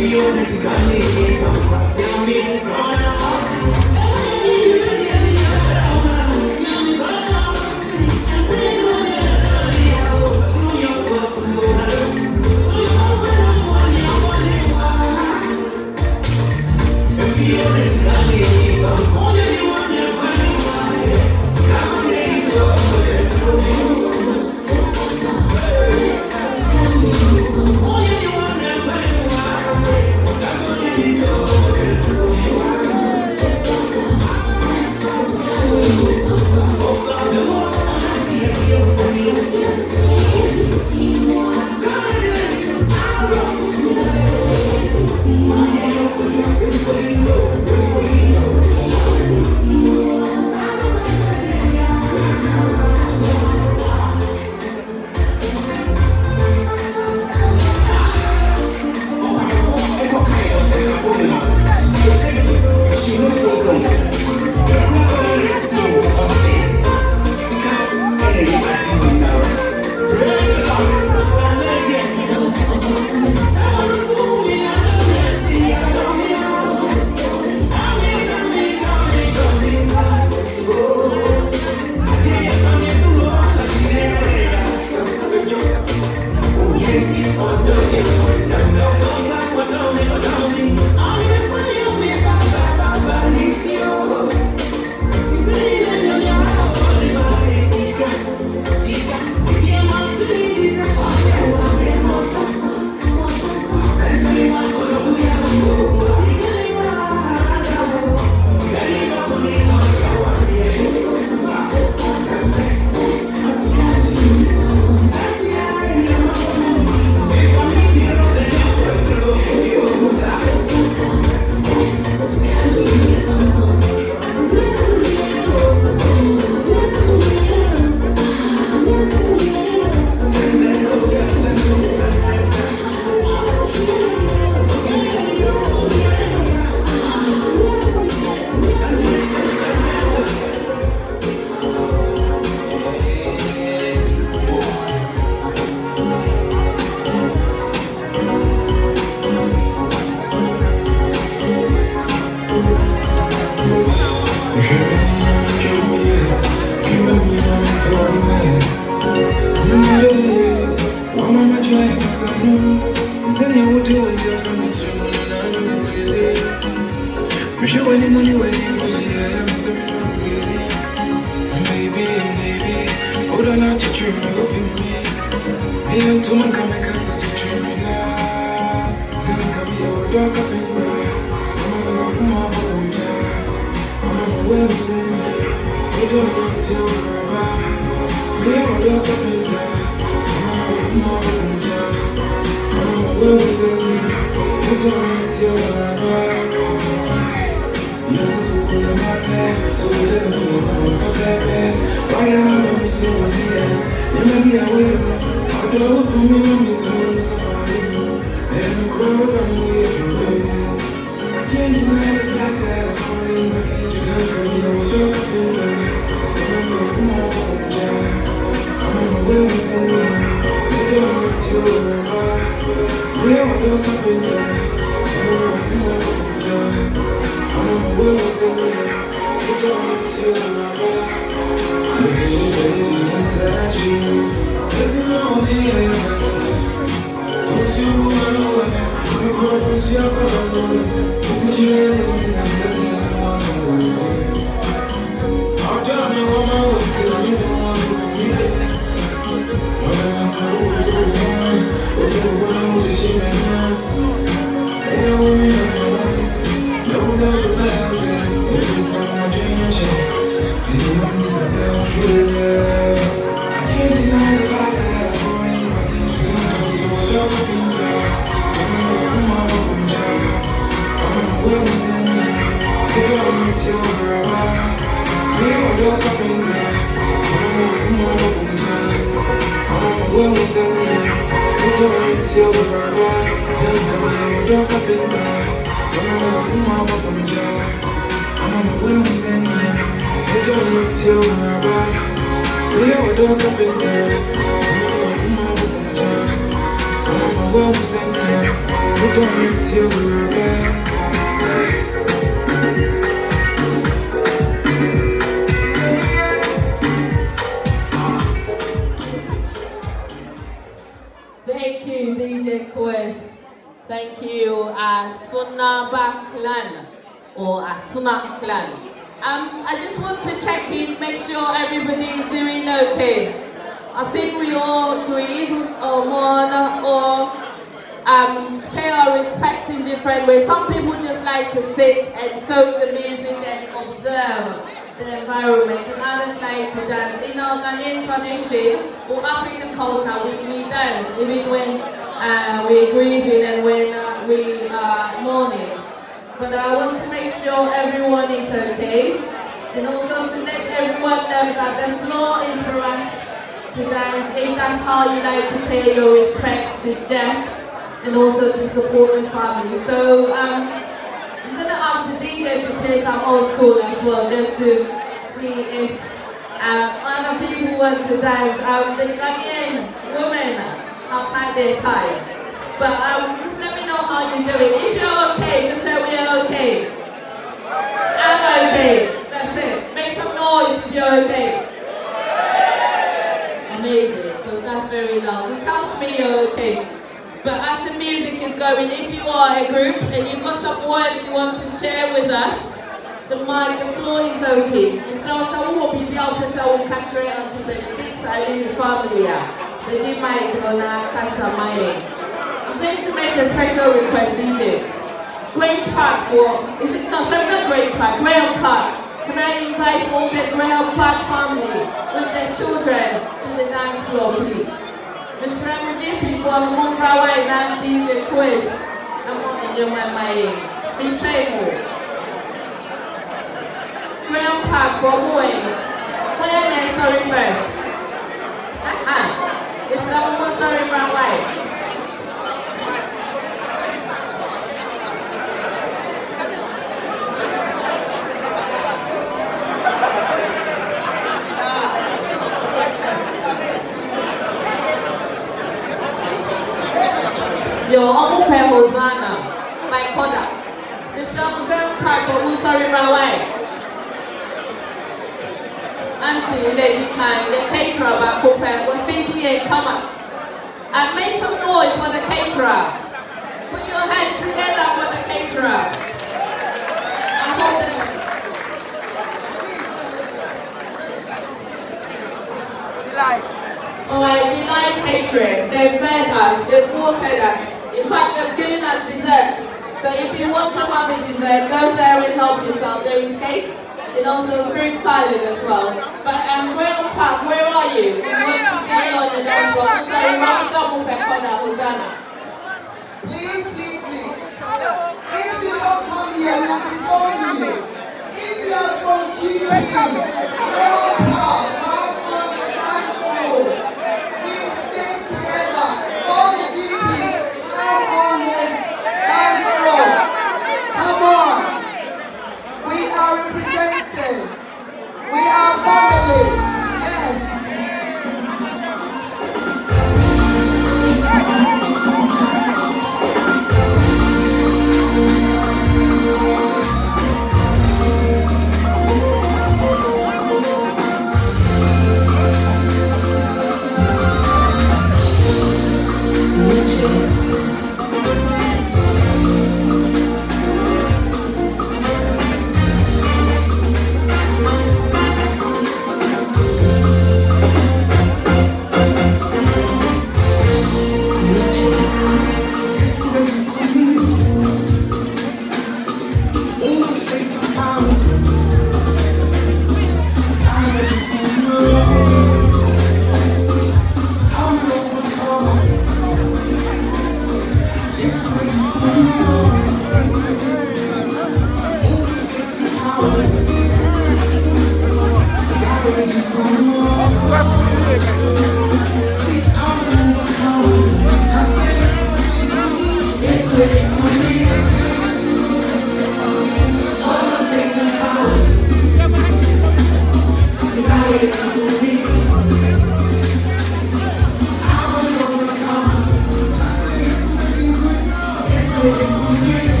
S: Yeah.